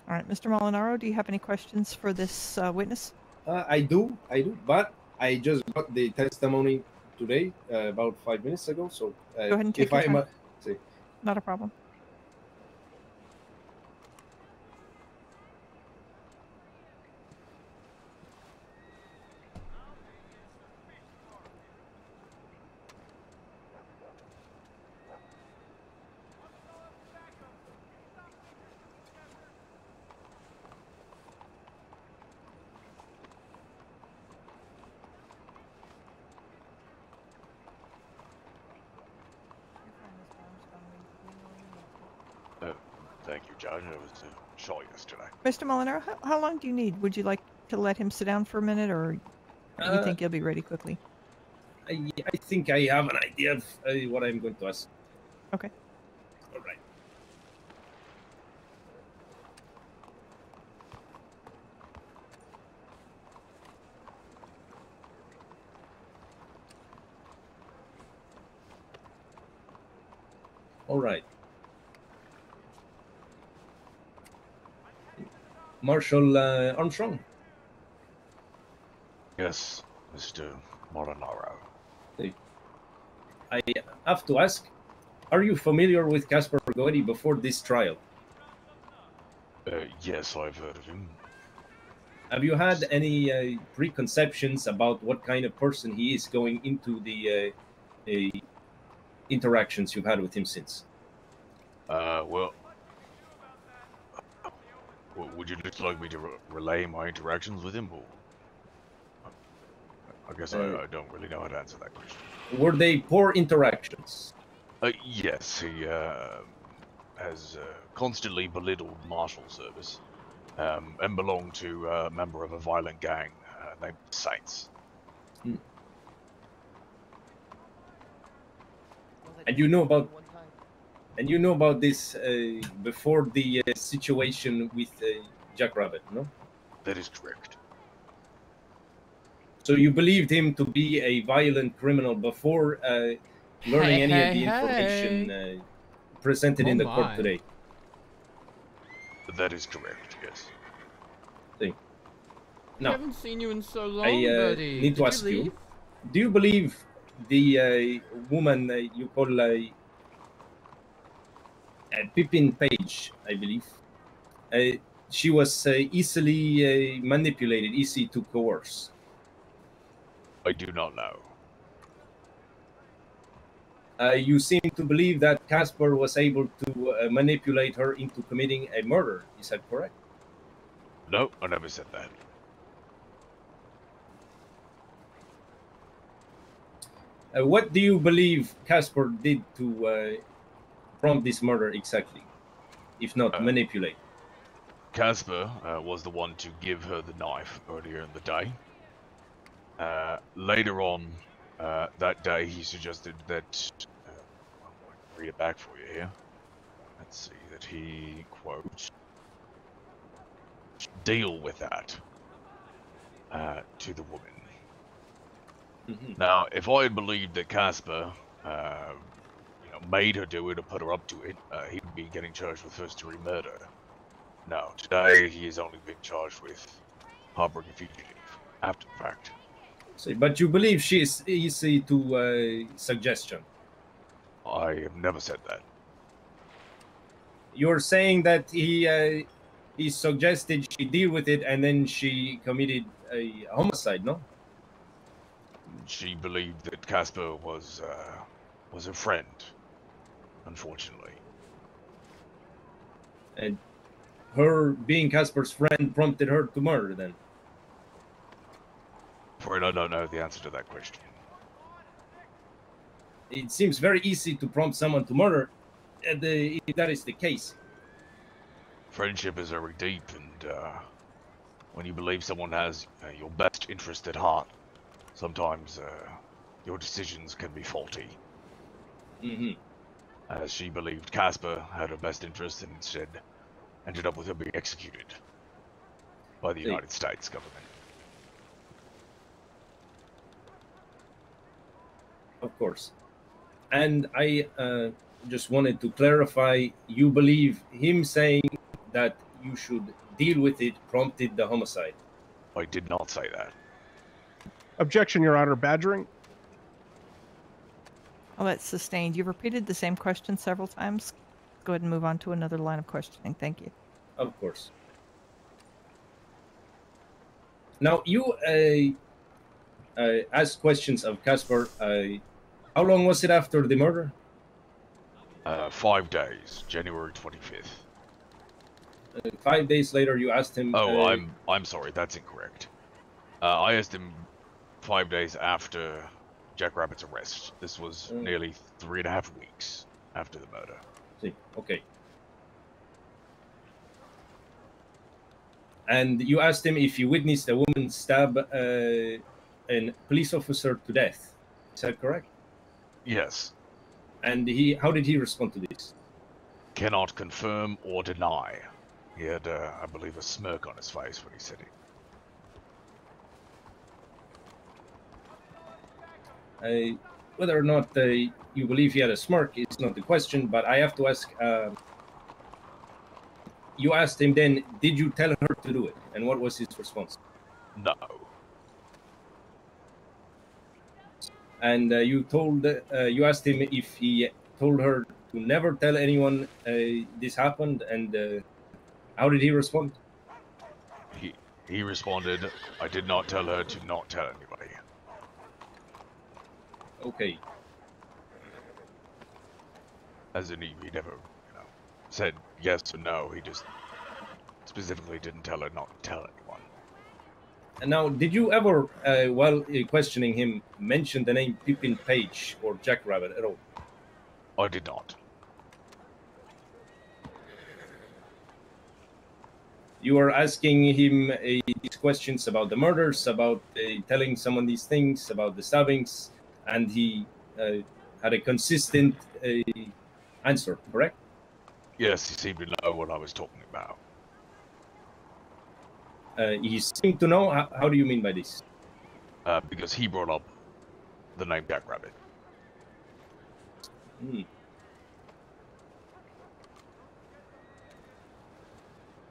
All right, Mr. Molinaro, do you have any questions for this uh, witness? Uh, I do, I do, but I just got the testimony today, uh, about five minutes ago. So uh, Go ahead and take if your I time. ma- see. Not a problem. Uh, thank you, Judge. It was a show yesterday. Mr. Molinaro, how, how long do you need? Would you like to let him sit down for a minute, or do you Uh, think he'll be ready quickly? I, I think I have an idea of uh, what I'm going to ask. Okay. All right. All right. Marshal uh, Armstrong. Yes, Mr. Molinaro. I have to ask, are you familiar with Caspar Goetti before this trial? Uh, yes, I've heard of him. Have you had any uh, preconceptions about what kind of person he is going into the uh, interactions you've had with him since? Uh, well, would you just like me to re- relay my interactions with him, or I guess Uh, I, I don't really know how to answer that question. Were they poor interactions? Uh, yes, he uh, has uh, constantly belittled marshal service um, and belonged to uh, a member of a violent gang uh, named Saints. And you know about and you know about this uh, before the uh, situation with uh, Jackrabbit, no? That is correct. So you believed him to be a violent criminal before uh, learning Hey, any of the hey, information uh, presented in Oh the court today. That is correct, yes. See. I haven't seen you in so long, I uh, buddy. need to Did ask you, you, do you believe the uh, woman uh, you call uh, Pippin Page, I believe, uh, she was uh, easily uh, manipulated, easy to coerce? I do not know. Uh, you seem to believe that Casper was able to uh, manipulate her into committing a murder. Is that correct? No, I never said that. Uh, what do you believe Casper did to uh, prompt this murder exactly, if not manipulate? Casper uh, was the one to give her the knife earlier in the day. Uh, later on uh, that day, he suggested that. Uh, I'll read it back for you here. Let's see that he quote, deal with that uh, to the woman. Mhm. Now, if I had believed that Casper, uh, made her do it or put her up to it, uh, he'd be getting charged with first-degree murder. No, today he is only being charged with harboring a fugitive after the fact. So, but you believe she is easy to uh, suggestion. I have never said that. You're saying that he uh, he suggested she deal with it, and then she committed a homicide. No. She believed that Casper was uh, was a friend. Unfortunately, And her being Casper's friend prompted her to murder. Then. afraid I don't know the answer to that question. it seems very easy to prompt someone to murder uh, if that is the case. Friendship is very deep, and uh, when you believe someone has uh, your best interest at heart, sometimes uh, your decisions can be faulty. hmm As she believed Casper had her best interest, and instead ended up with her being executed by the See. United States government. Of course. And I uh, just wanted to clarify you believe him saying that you should deal with it prompted the homicide. I did not say that. Objection, Your Honor. Badgering. Oh, that's sustained. You've repeated the same question several times. Go ahead and move on to another line of questioning. Thank you. Of course. Now, you uh, uh, asked questions of Casper. Uh, how long was it after the murder? Uh, five days, January 25th. Uh, five days later, you asked him. Oh, uh, I'm I'm sorry, that's incorrect. Uh, I asked him five days after Jack Rabbit's arrest. This was Mm. nearly three and a half weeks after the murder. See, okay. And you asked him if he witnessed a woman stab uh, a police officer to death. Is that correct? Yes, And he, how did he respond to this? cannot confirm or deny. He had, uh, I believe, a smirk on his face when he said it. Uh, whether or not uh, you believe he had a smirk is not the question, but I have to ask. Uh, you asked him then, did you tell her to do it? And what was his response? No, And uh, you told, uh, you asked him if he told her to never tell anyone uh, this happened, and uh, how did he respond? he he responded, "I did not tell her to not tell anybody." Okay, As in, he, he never, you know, said yes or no. He just specifically didn't tell her not to tell anyone. and now, did you ever, uh, while uh, questioning him, mention the name Pippin Page or Jackrabbit at all? I did not. you were asking him uh, these questions about the murders, about uh, telling someone these things, about the stabbings, and he uh, had a consistent uh, answer, correct? Yes, he seemed to know what I was talking about. Uh, he seemed to know. How, how do you mean by this? Uh, because he brought up the name Jackrabbit. Hmm.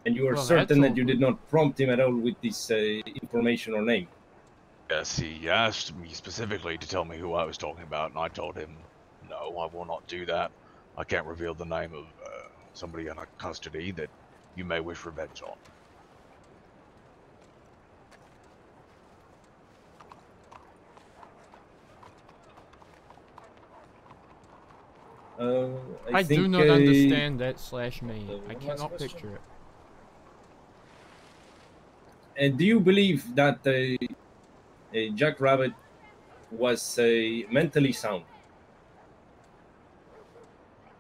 And you are Well, certain that you did not prompt him at all with this uh, information or name? Yes, he asked me specifically to tell me who I was talking about, and I told him, no, I will not do that. I can't reveal the name of uh, somebody in our custody that you may wish revenge on. Uh, I, I, think, do not uh, understand that slash me. uh, I cannot picture it. And do you believe that uh, Jack Rabbit was uh, mentally sound?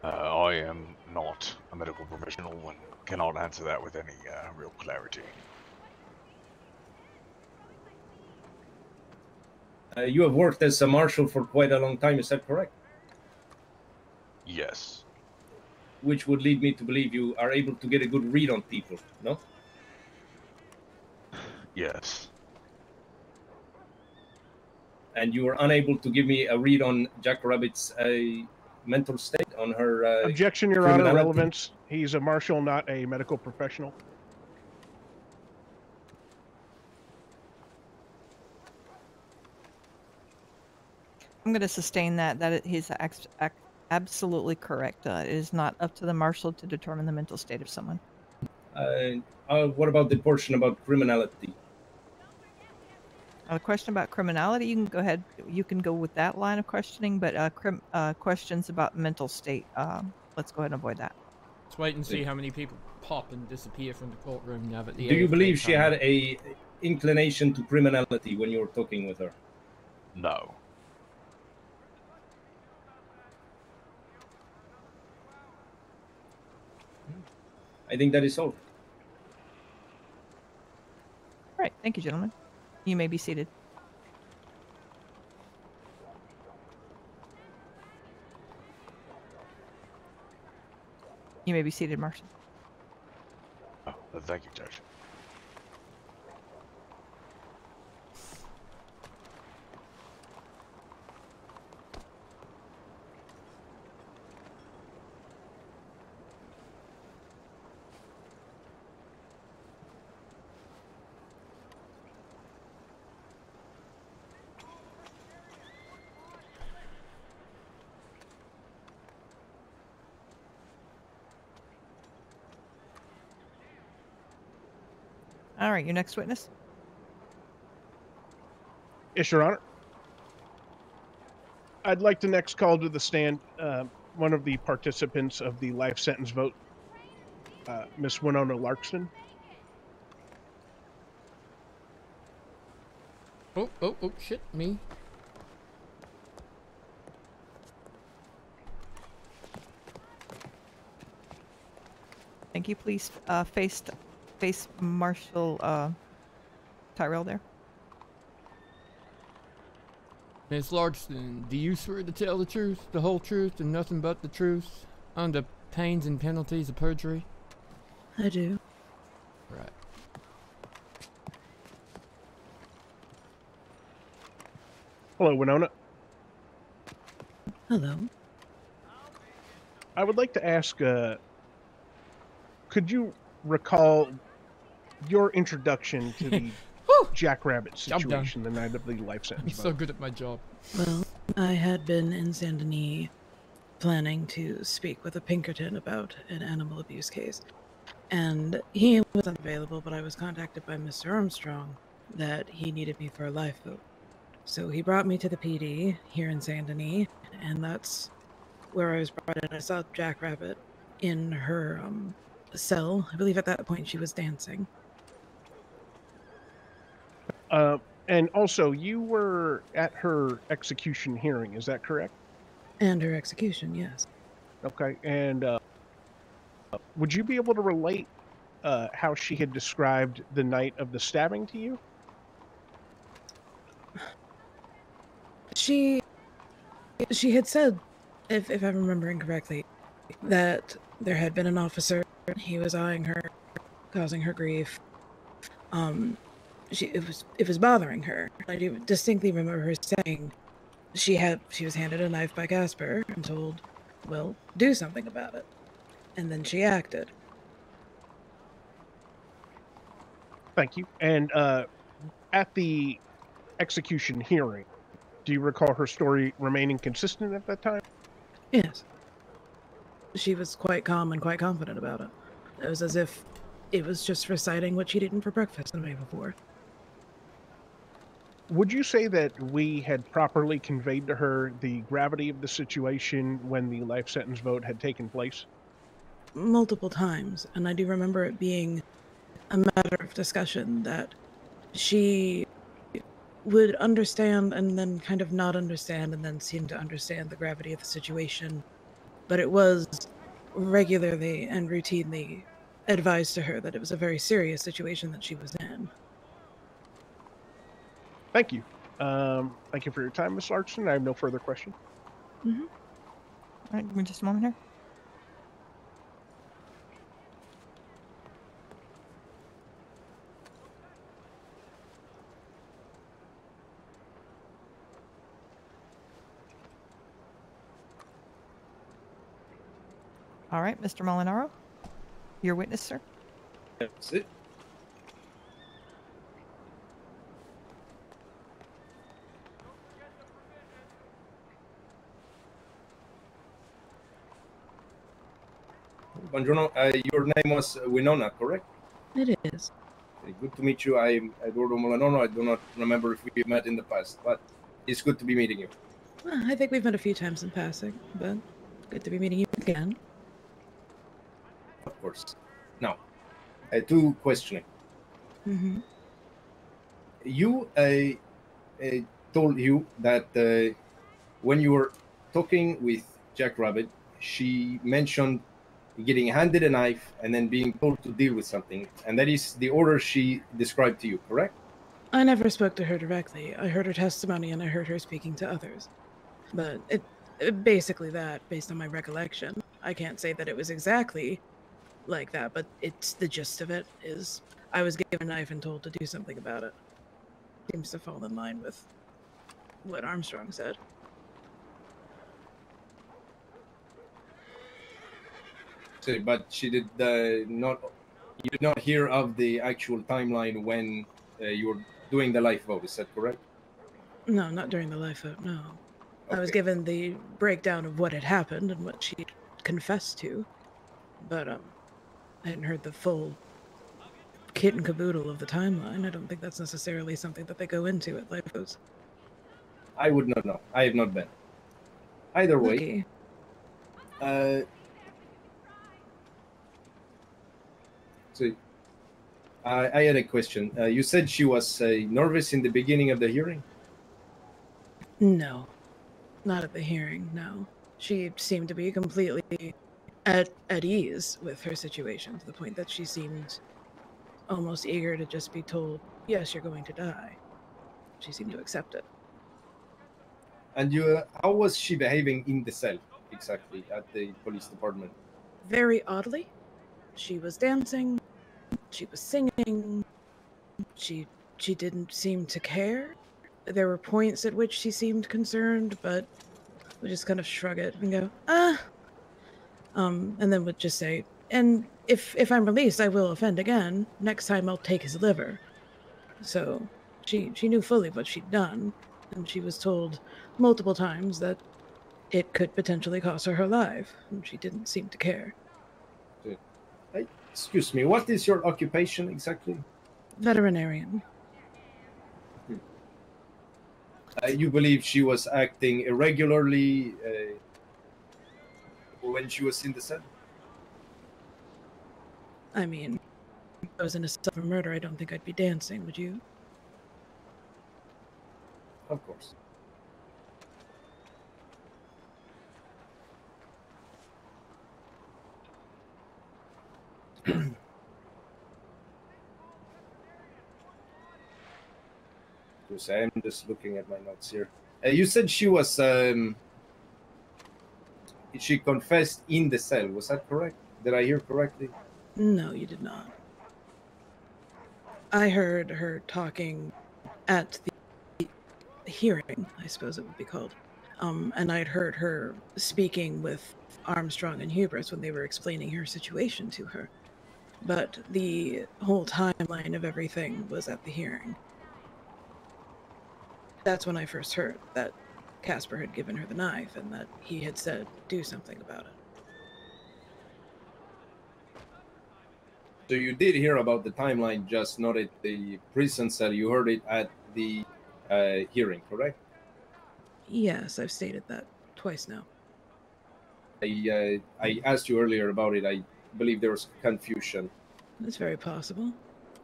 Uh, I am not a medical professional and cannot answer that with any uh, real clarity. Uh, you have worked as a marshal for quite a long time, is that correct? Yes. Which would lead me to believe you are able to get a good read on people, no? Yes. And you were unable to give me a read on Jack Rabbit's uh, mental state, on her. Uh, Objection, Your Honor. criminality? Relevance. He's a marshal, not a medical professional. I'm going to sustain that. That it- he's ex- ac- absolutely correct. Uh, it is not up to the marshal to determine the mental state of someone. Uh, uh, what about the portion about criminality? A question about criminality, you can go ahead. You can go with that line of questioning, but uh, crim- uh, questions about mental state, um, let's go ahead and avoid that. Let's wait and see how many people pop and disappear from the courtroom now that the Do you believe she time- had a inclination to criminality when you were talking with her? No. I think that is all. All right, thank you, gentlemen. You may be seated. You may be seated, Marshal. Oh, thank you, Judge. Right, your next witness. Yes, Your Honor. I'd like to next call to the stand uh, one of the participants of the life sentence vote, uh, Miss Winona Larkson. Oh, oh, oh, shit, me. Thank you. Please uh, face face Marshal uh, Tyrell there. Miss Larkston, do you swear to tell the truth, the whole truth, and nothing but the truth, under pains and penalties of perjury? I do. Right. Hello, Winona. Hello. I would like to ask uh, could you recall your introduction to the *laughs* Jackrabbit Job situation the night of the life I'm so good at my job. Well, I had been in Saint Denis planning to speak with a Pinkerton about an animal abuse case. And he was unavailable, but I was contacted by Mr. Armstrong that he needed me for a life vote. So he brought me to the PD here in Saint Denis, and that's where I was brought in. I saw Jackrabbit in her um, cell. I believe at that point she was dancing. Uh, and also, you were at her execution hearing, is that correct? And her execution, yes. Okay, and uh, would you be able to relate uh, how she had described the night of the stabbing to you? She she had said, if if I'm remembering correctly, that there had been an officer. He was eyeing her, causing her grief. Um, she it was it was bothering her. I do distinctly remember her saying she had she was handed a knife by Casper and told, "Well, do something about it," and then she acted. Thank you. And uh, at the execution hearing, do you recall her story remaining consistent at that time? Yes. She was quite calm and quite confident about it. It was as if it was just reciting what she'd eaten for breakfast the day before. Would you say that we had properly conveyed to her the gravity of the situation when the life sentence vote had taken place? Multiple times, and I do remember it being a matter of discussion that she would understand and then kind of not understand and then seem to understand the gravity of the situation. But it was regularly and routinely advised to her that it was a very serious situation that she was in. Thank you. Um, thank you for your time, Ms. Larson. I have no further questions. Mm-hmm. All right, give me just a moment here. All right, Mr. Molinaro, your witness, sir. That's it. Buongiorno. Uh, your name was Winona, correct? It is. Good to meet you. I'm Eduardo Molinaro. I do not remember if we met in the past, but it's good to be meeting you. Well, I think we've met a few times in passing, but good to be meeting you again. Of course. Now, uh, to questioning. Mm-hmm. You uh, uh, told you that uh, when you were talking with Jack Rabbit, she mentioned getting handed a knife and then being told to deal with something, and that is the order she described to you, correct? I never spoke to her directly. I heard her testimony and I heard her speaking to others. But it, it basically that, based on my recollection. I can't say that it was exactly like that, but it's the gist of it is I was given a knife and told to do something about it. Seems to fall in line with what Armstrong said. But she did uh, not. You did not hear of the actual timeline when uh, you were doing the life vote. Is that correct? No, not during the life vote, no. I was given the breakdown of what had happened and what she confessed to, but um, I hadn't heard the full kit and caboodle of the timeline. I don't think that's necessarily something that they go into at life votes. I would not know. I have not been. Either way, uh, so I, I had a question. Uh, you said she was uh, nervous in the beginning of the hearing. No, not at the hearing. No, she seemed to be completely at at ease with her situation to the point that she seemed almost eager to just be told, "Yes, you're going to die." She seemed to accept it. And you, uh, how was she behaving in the cell exactly at the police department? Very oddly, she was dancing, she was singing, she she didn't seem to care. There were points at which she seemed concerned, but would just kind of shrug it and go, ah. Um, and then would just say, and if if I'm released, I will offend again. Next time, I'll take his liver. So, she she knew fully what she'd done, and she was told multiple times that it could potentially cost her her life, and she didn't seem to care. Excuse me, what is your occupation exactly? Veterinarian. Uh, you believe she was acting irregularly uh, when she was in the cell? I mean, if I was in a cell for murder, I don't think I'd be dancing, would you? Of course. *clears throat* Because I'm just looking at my notes here. Uh, you said she was. Um, she confessed in the cell. Was that correct? Did I hear correctly? No, you did not. I heard her talking at the hearing, I suppose it would be called. Um, and I'd heard her speaking with Armstrong and Hubris when they were explaining her situation to her. But the whole timeline of everything was at the hearing. That's when I first heard that Casper had given her the knife and that he had said, do something about it. So you did hear about the timeline, just not at the prison cell. You heard it at the uh, hearing, correct? Yes, I've stated that twice now. I uh, I asked you earlier about it. I believe there was confusion. It's very possible.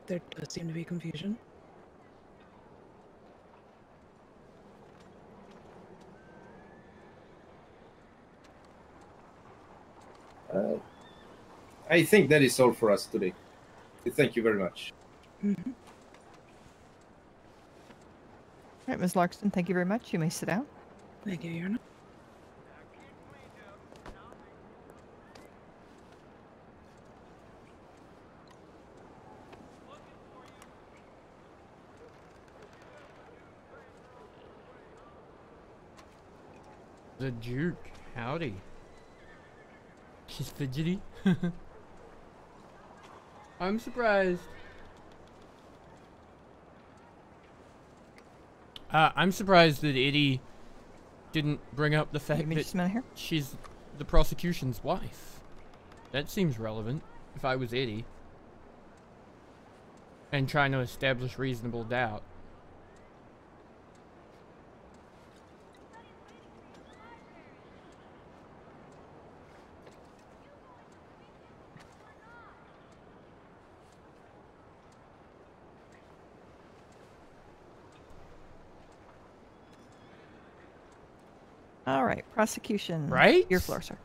There does seem to be confusion. Uh, I think that is all for us today. Thank you very much. Mhm. All right, Ms. Larkston, thank you very much. You may sit down. Thank you, Your The Duke. Howdy. She's fidgety. *laughs* I'm surprised. Uh, I'm surprised that Eddie didn't bring up the fact that just a minute here. she's the prosecution's wife. That seems relevant, if I was Eddie. And trying to establish reasonable doubt. All right, prosecution. Right? Your floor, sir.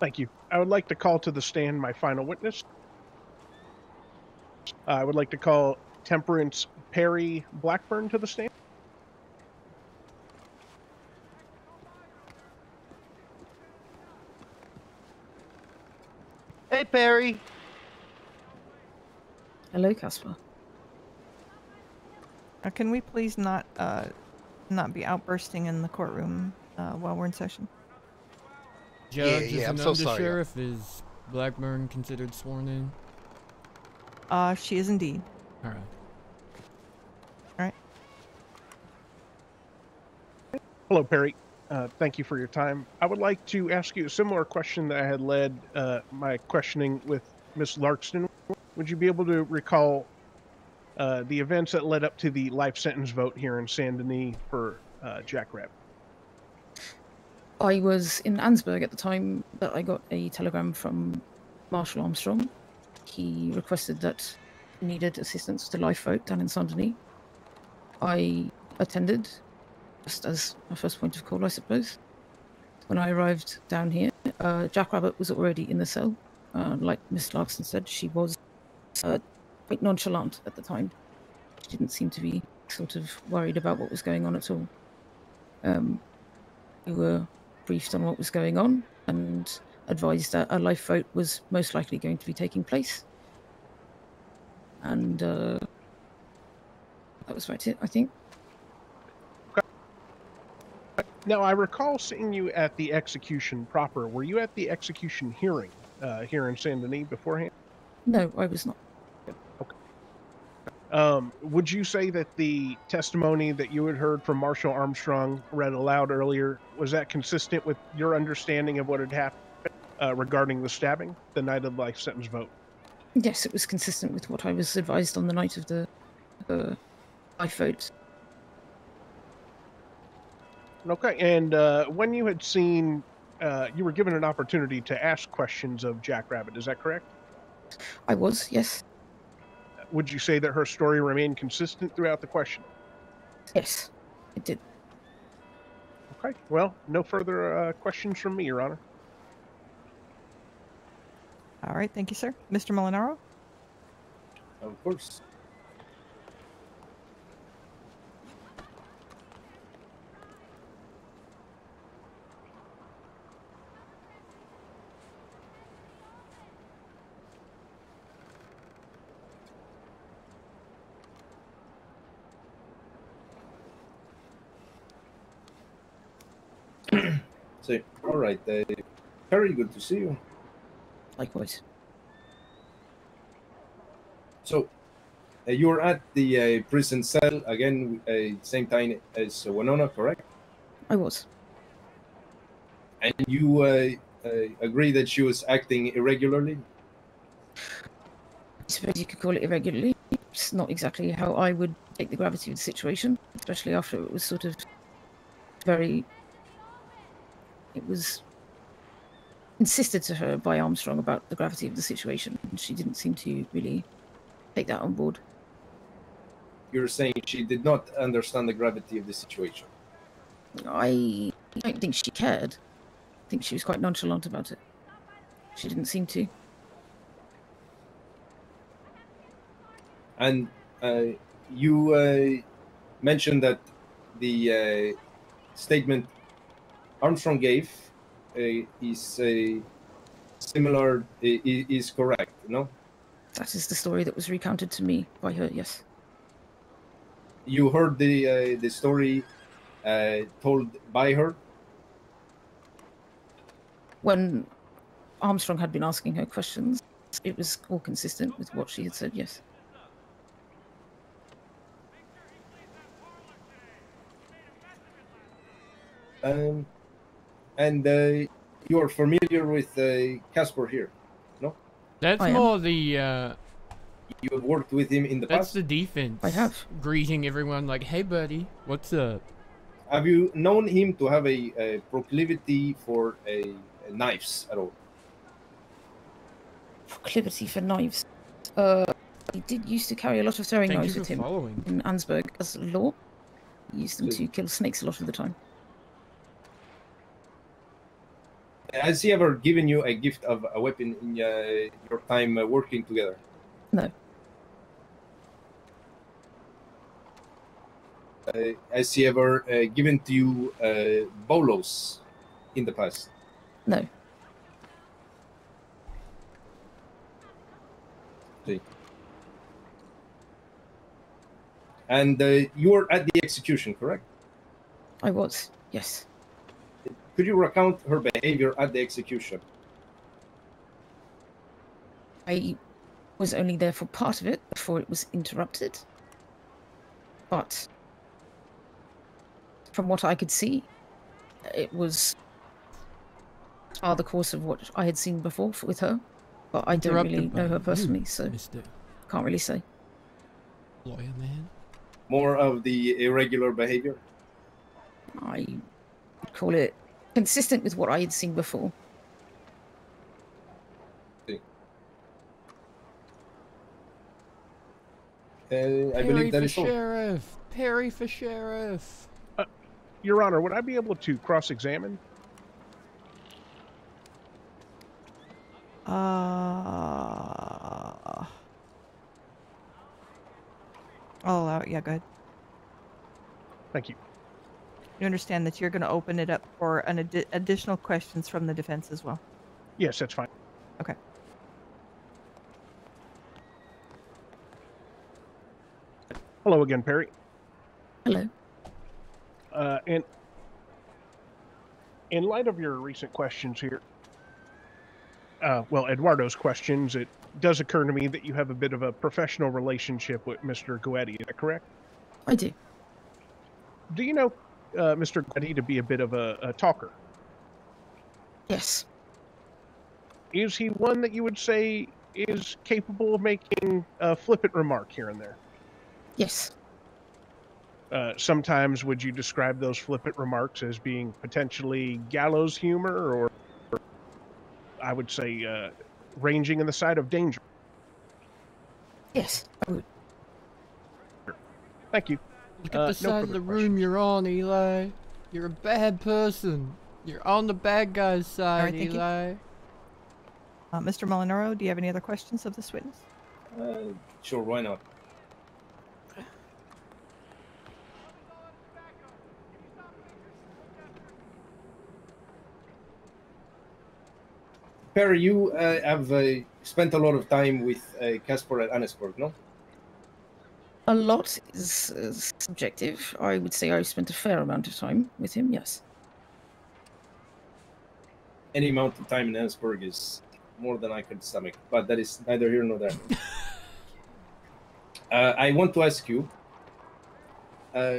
Thank you. I would like to call to the stand my final witness. Uh, I would like to call Temperance Perry Blackburn to the stand. Hey, Perry. Hello, Casper. Uh, can we please not uh, not be outbursting in the courtroom uh, while we're in session? Judge yeah, is I'm an so sorry, yeah. Is Blackburn considered sworn in? Uh, she is indeed. All right. All right. Hello, Perry. Uh, thank you for your time. I would like to ask you a similar question that I had led uh, my questioning with Miss Larkston. Would you be able to recall uh, the events that led up to the life sentence vote here in Saint Denis for uh, Jack Rabbit? I was in Annesburg at the time that I got a telegram from Marshal Armstrong. He requested that needed assistance with the life vote down in Saint Denis. I attended, just as my first point of call, I suppose. When I arrived down here, uh, Jack Rabbit was already in the cell. Uh, like Miss Larkson said, she was uh, quite nonchalant at the time. She didn't seem to be sort of worried about what was going on at all. Um, we were briefed on what was going on and advised that a life vote was most likely going to be taking place. And uh, that was about it, I think. Now, I recall seeing you at the execution proper. Were you at the execution hearing uh, here in Saint Denis beforehand? No, I was not. Um, would you say that the testimony that you had heard from Marshal Armstrong read aloud earlier was that consistent with your understanding of what had happened uh, regarding the stabbing the night of the life sentence vote? Yes, it was consistent with what I was advised on the night of the uh, life vote. Okay, and uh, when you had seen, uh, you were given an opportunity to ask questions of Jack Rabbit. Is that correct? I was, yes. Would you say that her story remained consistent throughout the question? Yes, it did. Okay, well, no further uh, questions from me, Your Honor. All right, thank you, sir. Mr. Molinaro? Of course. All right. Uh, very good to see you. Likewise. So, uh, you were at the uh, prison cell again, uh, same time as Winona, correct? I was. And you uh, uh, agree that she was acting irregularly? I suppose you could call it irregularly. It's not exactly how I would take the gravity of the situation, especially after it was sort of very. It was insisted to her by Armstrong about the gravity of the situation, and she didn't seem to really take that on board. You're saying she did not understand the gravity of the situation. I don't think she cared. I think she was quite nonchalant about it. She didn't seem to. And uh, you uh, mentioned that the uh, statement Armstrong gave uh, is uh, similar, is correct, no? That is the story that was recounted to me by her, yes. You heard the uh, the story uh, told by her. When Armstrong had been asking her questions, it was all consistent with what she had said, yes. Um, and uh, you're familiar with uh, Casper here, no? That's I am. more the uh, You have worked with him in the that's past. That's the defense. I have. greeting everyone like, "Hey, buddy, what's up?" Have you known him to have a, a proclivity for a, knives at all? Proclivity for knives. Uh, he did used to carry a lot of throwing Thank knives with him following. in Annesburg as law. Used them So- to kill snakes a lot of the time. Has he ever given you a gift of a weapon in uh, your time uh, working together? No. Uh, has he ever uh, given to you uh, bolos in the past? No. See. And uh, you were at the execution, correct? I was, yes. Could you recount her behavior at the execution? I was only there for part of it before it was interrupted. But from what I could see, it was are the course of what I had seen before f- with her. But I don't really know her personally, so Mister can't really say. Lawyer man. More of the irregular behavior? I would call it consistent with what I had seen before. Uh, I Perry believe that for is all. sheriff. Perry for sheriff. Your Honor, would I be able to cross-examine? Uh, I'll allow it. Yeah, go ahead. Thank you. You understand that you're going to open it up for an addi- additional questions from the defense as well. Yes, that's fine. Okay. Hello again, Perry. Hello. Uh, and in light of your recent questions here, uh, well, Eduardo's questions, it does occur to me that you have a bit of a professional relationship with Mr. Goetti. Is that correct? I do. Do you know uh, Mr. Goetti to be a bit of a, a talker? Yes. Is he one that you would say is capable of making a flippant remark here and there? Yes. Uh, sometimes would you describe those flippant remarks as being potentially gallows humor or, or I would say uh, ranging in the side of danger? Yes, I would. Thank you. Look Uh, at no the side of the room you're on, Eli. You're a bad person. You're on the bad guy's side, thank you. Eli. Uh, Mr. Molinaro, do you have any other questions of this witness? Uh, sure, why not? Perry, you uh, have uh, spent a lot of time with uh, Casper at Annesburg, no? A lot is, subjective. I would say I spent a fair amount of time with him, yes. any amount of time in Ellsberg is more than I could stomach, but that is neither here nor there. *laughs* uh, I want to ask you, uh,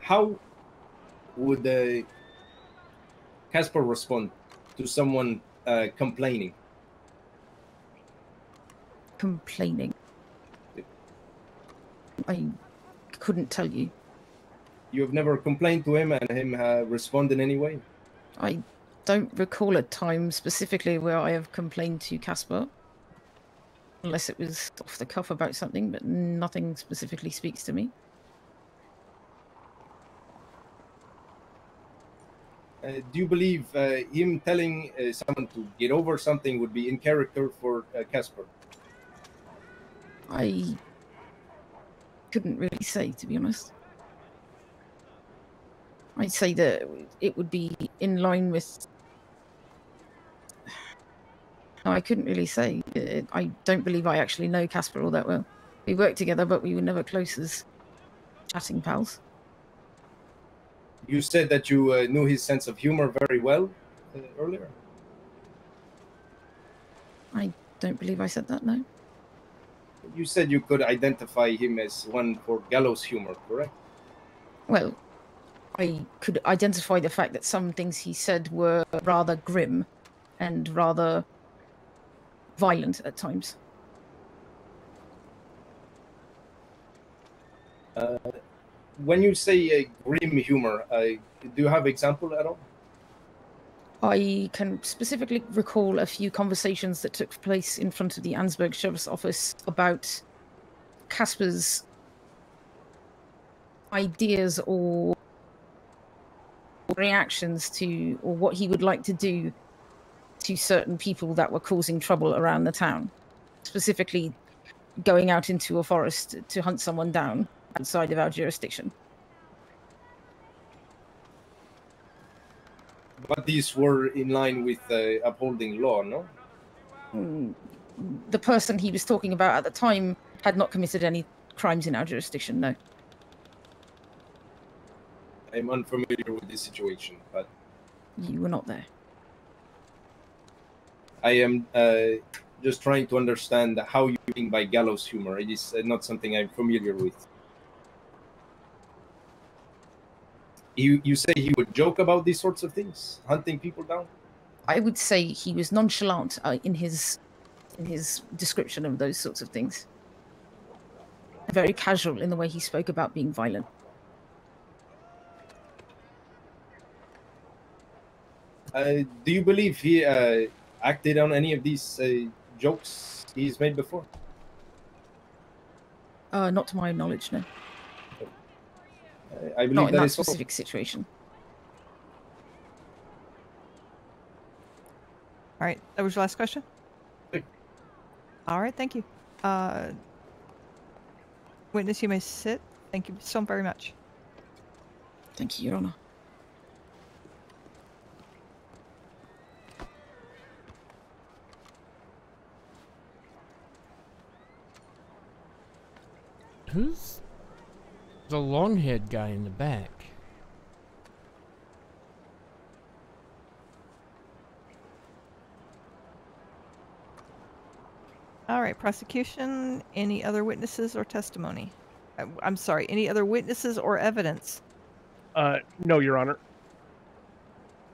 how would uh, Casper respond to someone uh, complaining? Complaining. I couldn't tell you. You have never complained to him and him uh, respond in any way? I don't recall a time specifically where I have complained to Casper. Unless it was off the cuff about something, but nothing specifically speaks to me. Uh, do you believe uh, him telling uh, someone to get over something would be in character for uh, Casper? I couldn't really say, to be honest. I'd say that it would be in line with. *sighs* No, I couldn't really say. Uh, I don't believe I actually know Casper all that well. We worked together, but we were never close as chatting pals. You said that you uh, knew his sense of humor very well uh, earlier. I don't believe I said that, no. You said you could identify him as one for gallows humor, correct? Well, I could identify the fact that some things he said were rather grim and rather violent at times. Uh, when you say uh, grim humor, uh, do you have example at all? I can specifically recall a few conversations that took place in front of the Annesburg Sheriff's Office about Casper's ideas or reactions to, or what he would like to do to certain people that were causing trouble around the town. Specifically, going out into a forest to hunt someone down outside of our jurisdiction. But these were in line with uh, upholding law, no? Mm, The person he was talking about at the time had not committed any crimes in our jurisdiction, no. I'm unfamiliar with this situation, but You were not there. I am uh, just trying to understand how you mean by gallows humor. It is uh, not something I'm familiar with. You you say he would joke about these sorts of things, hunting people down. I would say he was nonchalant uh, in his in his description of those sorts of things. Very casual in the way he spoke about being violent. Uh, do you believe he uh, acted on any of these uh, jokes he's made before? Uh, not to my knowledge, no. I believe Not in that that is so. specific situation. All right, that was your last question. All right, thank you. Uh, witness, you may sit. Thank you so very much. Thank you, Your Honor. Who's the long-haired guy in the back? All right, prosecution. Any other witnesses or testimony? I- I'm sorry. Any other witnesses or evidence? Uh, no, Your Honor.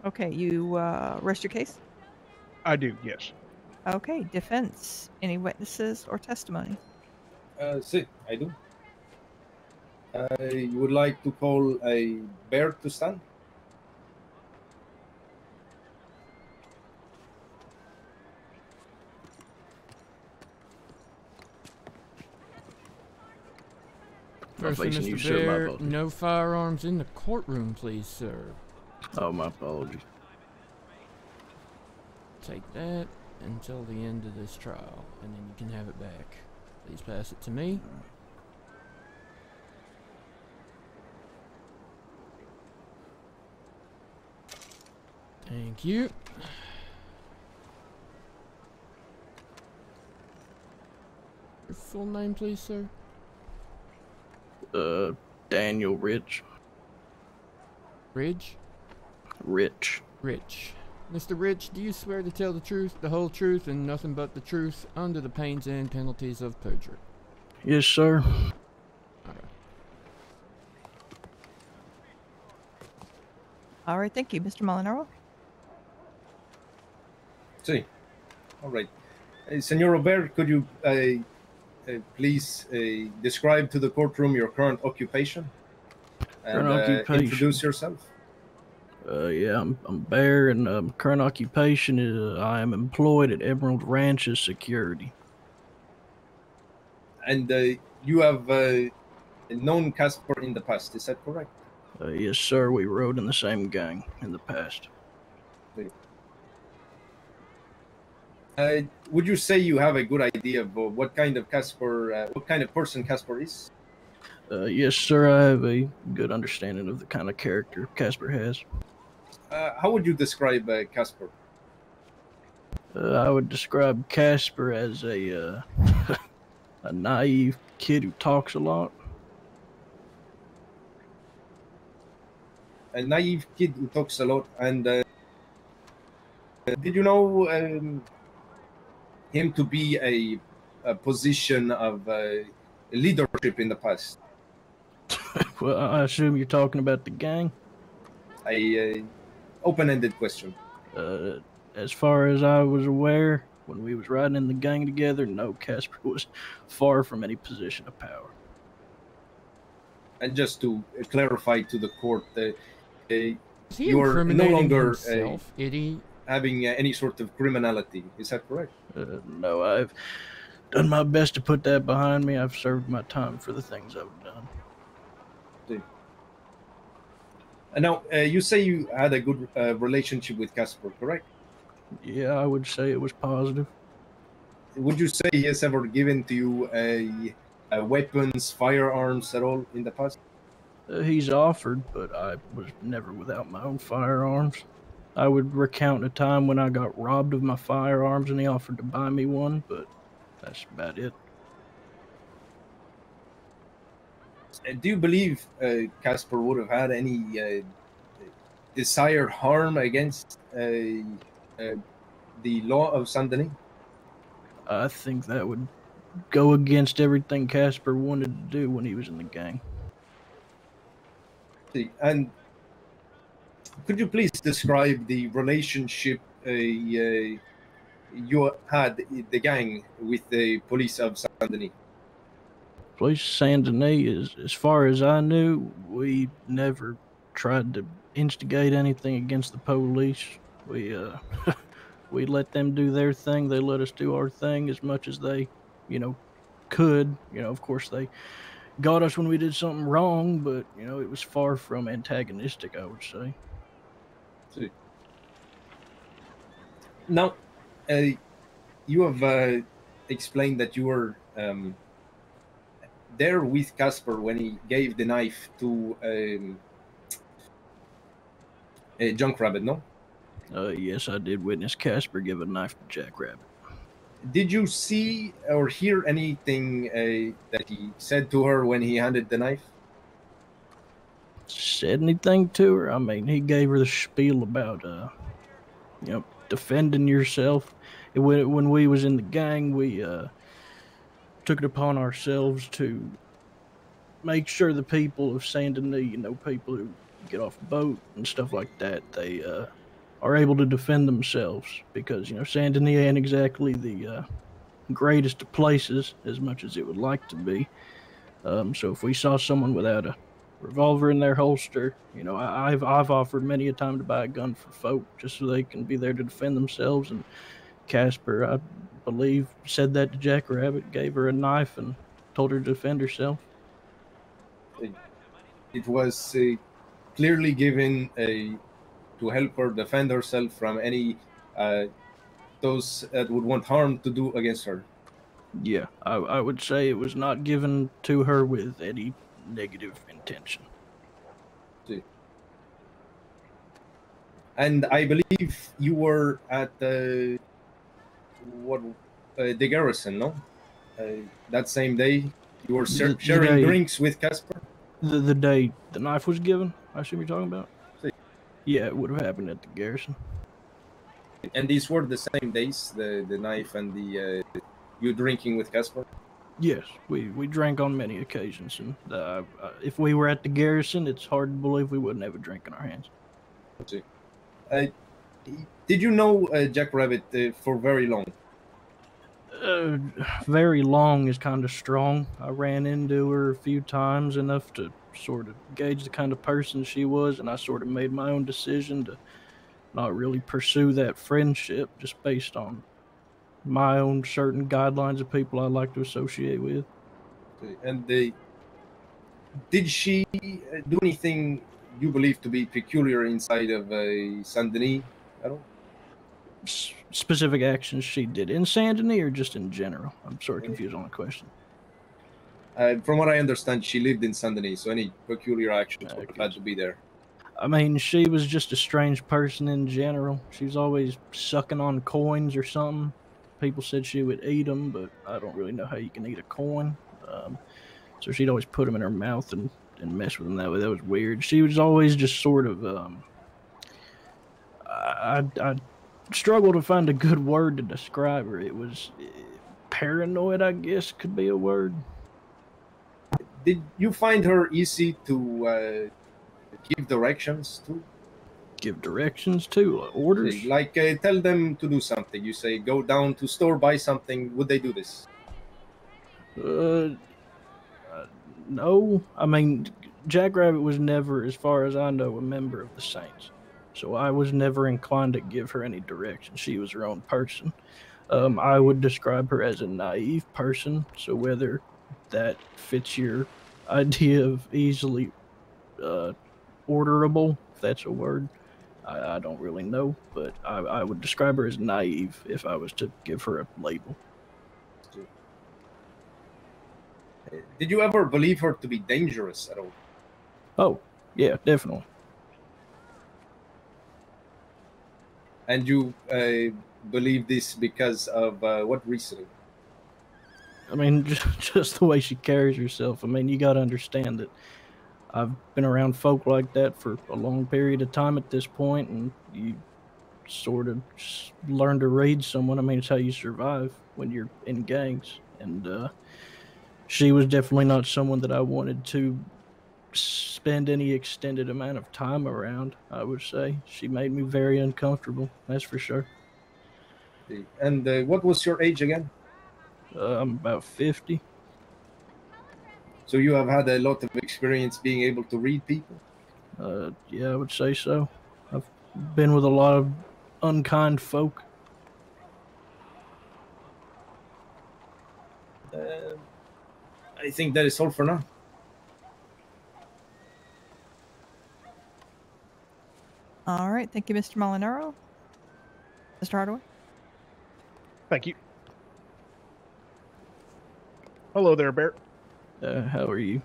Okay, you uh, rest your case. I do, yes. Okay, defense. Any witnesses or testimony? Uh, sí, I do. You would like to call a bear to stand? First, Violation, you Mr. my Bear, no firearms in the courtroom, please, sir. Oh, my apologies. Take that until the end of this trial, and then you can have it back. Please pass it to me. Thank you. Your full name, please, sir? Uh, Daniel Rich. Ridge? Rich. Rich. Mr. Rich, do you swear to tell the truth, the whole truth, and nothing but the truth under the pains and penalties of perjury? Yes, sir. All right, thank you, Mr. Molinaro. See. All right. Uh, Senor Robert, could you uh, uh, please uh, describe to the courtroom your current occupation? And Current uh, occupation. introduce yourself. Uh, yeah, I'm, I'm Bear, and um, current occupation is uh, I am employed at Emerald Ranch as security. And uh, you have uh, known Casper in the past, is that correct? Uh, yes, sir. We rode in the same gang in the past. Uh, would you say you have a good idea of uh, what kind of Casper, uh, what kind of person Casper is? Uh, yes, sir. I have a good understanding of the kind of character Casper has. Uh, how would you describe uh, Casper? Uh, I would describe Casper as a uh, *laughs* a naive kid who talks a lot. A naive kid who talks a lot. And uh, did you know um, him to be a, a position of uh, leadership in the past? *laughs* well, I assume you're talking about the gang. A uh, open-ended question. Uh, as far as I was aware, when we was riding in the gang together, no, Casper was far from any position of power. And just to uh, clarify to the court, uh, uh, he you're no incriminating longer uh, himself, idiot? Having uh, any sort of criminality. Is that correct? Uh, no, I've done my best to put that behind me. I've served my time for the things I've done. And now, uh, you say you had a good uh, relationship with Casper, correct? Yeah, I would say it was positive. Would you say he has ever given to you a, a weapons, firearms at all in the past? Uh, he's offered, but I was never without my own firearms. I would recount a time when I got robbed of my firearms and he offered to buy me one, but that's about it. Uh, Do you believe uh, Casper would have had any uh, desired harm against uh, uh, the law of Saint Denis? I think that would go against everything Casper wanted to do when he was in the gang. See, And could you please describe the relationship uh, uh, you had the gang with the police of Saint Denis? Police Saint Denis, as, as far as I knew, we never tried to instigate anything against the police. We uh, *laughs* we let them do their thing. They let us do our thing as much as they, you know, could. You know, of course they got us when we did something wrong, but you know it was far from antagonistic. I would say. See. Now, uh, you have uh, explained that you were um, there with Casper when he gave the knife to um, a Junkrabbit, no? Uh, yes, I did witness Casper give a knife to Jackrabbit. Did you see or hear anything uh, that he said to her when he handed the knife? Said anything to her. I mean, he gave her the spiel about, uh, you know, defending yourself. And when when we was in the gang, we uh, took it upon ourselves to make sure the people of Saint Denis, you know, people who get off boat and stuff like that, they uh, are able to defend themselves because you know Saint Denis ain't exactly the uh, greatest of places as much as it would like to be. Um, so if we saw someone without a revolver in their holster. You know, I, I've I've offered many a time to buy a gun for folk just so they can be there to defend themselves. And Casper, I believe, said that to Jackrabbit, gave her a knife, and told her to defend herself. It was uh, clearly given a to help her defend herself from any uh, those that would want harm to do against her. Yeah, I, I would say it was not given to her with any negative intention. See. And I believe you were at the what uh, the garrison, no? Uh, that same day, you were ser- the sharing day- drinks with Casper. The the day the knife was given, I assume you're talking about. See. Yeah, it would have happened at the garrison. And these were the same days, the the knife and the uh, you drinking with Casper. Yes, we, we drank on many occasions, and uh, uh, if we were at the garrison, it's hard to believe we wouldn't have a drink in our hands. Uh, did you know uh, Jack Rabbit uh, for very long? Uh, very long is kind of strong. I ran into her a few times, enough to sort of gauge the kind of person she was, and I sort of made my own decision to not really pursue that friendship just based on my own certain guidelines of people I like to associate with. And the did she uh, do anything you believe to be peculiar inside of uh, Saint Denis at all? S- specific actions she did in Saint Denis or just in general? I'm sort of confused on the question. Uh, from what I understand, she lived in Saint Denis, so any peculiar actions would have had to be there. I mean, she was just a strange person in general. She was always sucking on coins or something. People said she would eat them, but I don't really know how you can eat a coin. Um, so she'd always put them in her mouth and, and mess with them that way. That was weird. She was always just sort of. Um, I, I, struggle to find a good word to describe her. It was eh, paranoid, I guess, could be a word. Did you find her easy to uh, give directions to? Give directions to uh, orders. Like uh, tell them to do something. You say go down to store buy something. Would they do this? Uh, uh, no. I mean, Jackrabbit was never, as far as I know, a member of the Saints. So I was never inclined to give her any direction. She was her own person. Um, I would describe her as a naive person. So whether that fits your idea of easily uh, orderable, if that's a word, I, I don't really know. But I, I would describe her as naive if I was to give her a label. Did you ever believe her to be dangerous at all? Oh, yeah, definitely. And you uh, believe this because of uh, what reasoning? I mean, just, *laughs* just the way she carries herself. I mean, you got to understand that I've been around folk like that for a long period of time at this point, and you sort of learn to read someone. I mean, it's how you survive when you're in gangs. And uh, she was definitely not someone that I wanted to spend any extended amount of time around. I would say she made me very uncomfortable. That's for sure. And uh, what was your age again? Uh, I'm about fifty. So you have had a lot of experience being able to read people. Uh, yeah, I would say so. I've been with a lot of unkind folk. Uh, I think that is all for now. All right. Thank you, Mr. Molinaro. Mr. Hardaway. Thank you. Hello there, Bear. Uh, how are you?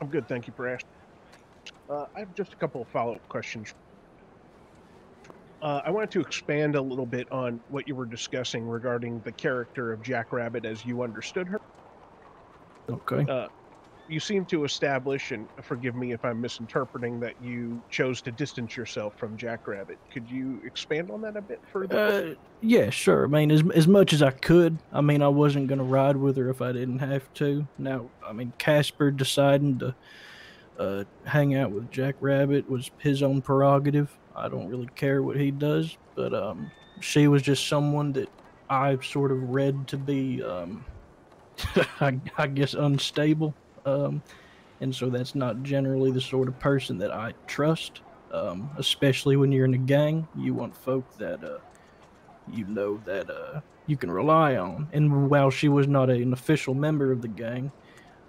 I'm good, thank you for asking. Uh, I have just a couple of follow-up questions. Uh, I wanted to expand a little bit on what you were discussing regarding the character of Jackrabbit as you understood her. Okay. You seem to establish, and forgive me if I'm misinterpreting, that you chose to distance yourself from Jackrabbit. Could you expand on that a bit further? Uh, yeah, sure. I mean, as as much as I could. I mean, I wasn't gonna ride with her if I didn't have to. Now, I mean, Casper deciding to uh, hang out with Jack Rabbit was his own prerogative. I don't really care what he does, but um, she was just someone that I've sort of read to be, um, *laughs* I, I guess, unstable. Um, and so that's not generally the sort of person that I trust. Um, especially when you're in a gang, you want folk that uh, you know that uh, you can rely on. And while she was not an official member of the gang,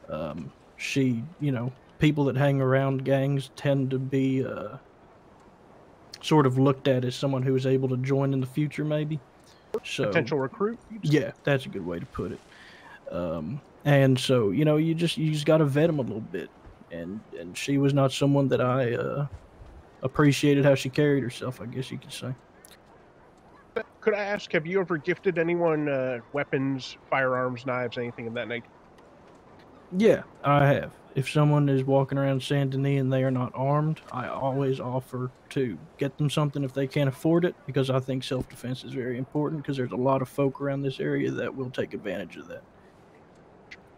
um, she, you know, people that hang around gangs tend to be uh, sort of looked at as someone who is able to join in the future, maybe. So Potential recruit? yeah, that's a good way to put it. Um, and so you know, you just you just got to vet them a little bit. And and she was not someone that I uh, appreciated how she carried herself. I guess you could say. Could I ask, have you ever gifted anyone uh, weapons, firearms, knives, anything of that nature? Yeah, I have. If someone is walking around Saint Denis and they are not armed, I always offer to get them something if they can't afford it because I think self defense is very important because there's a lot of folk around this area that will take advantage of that.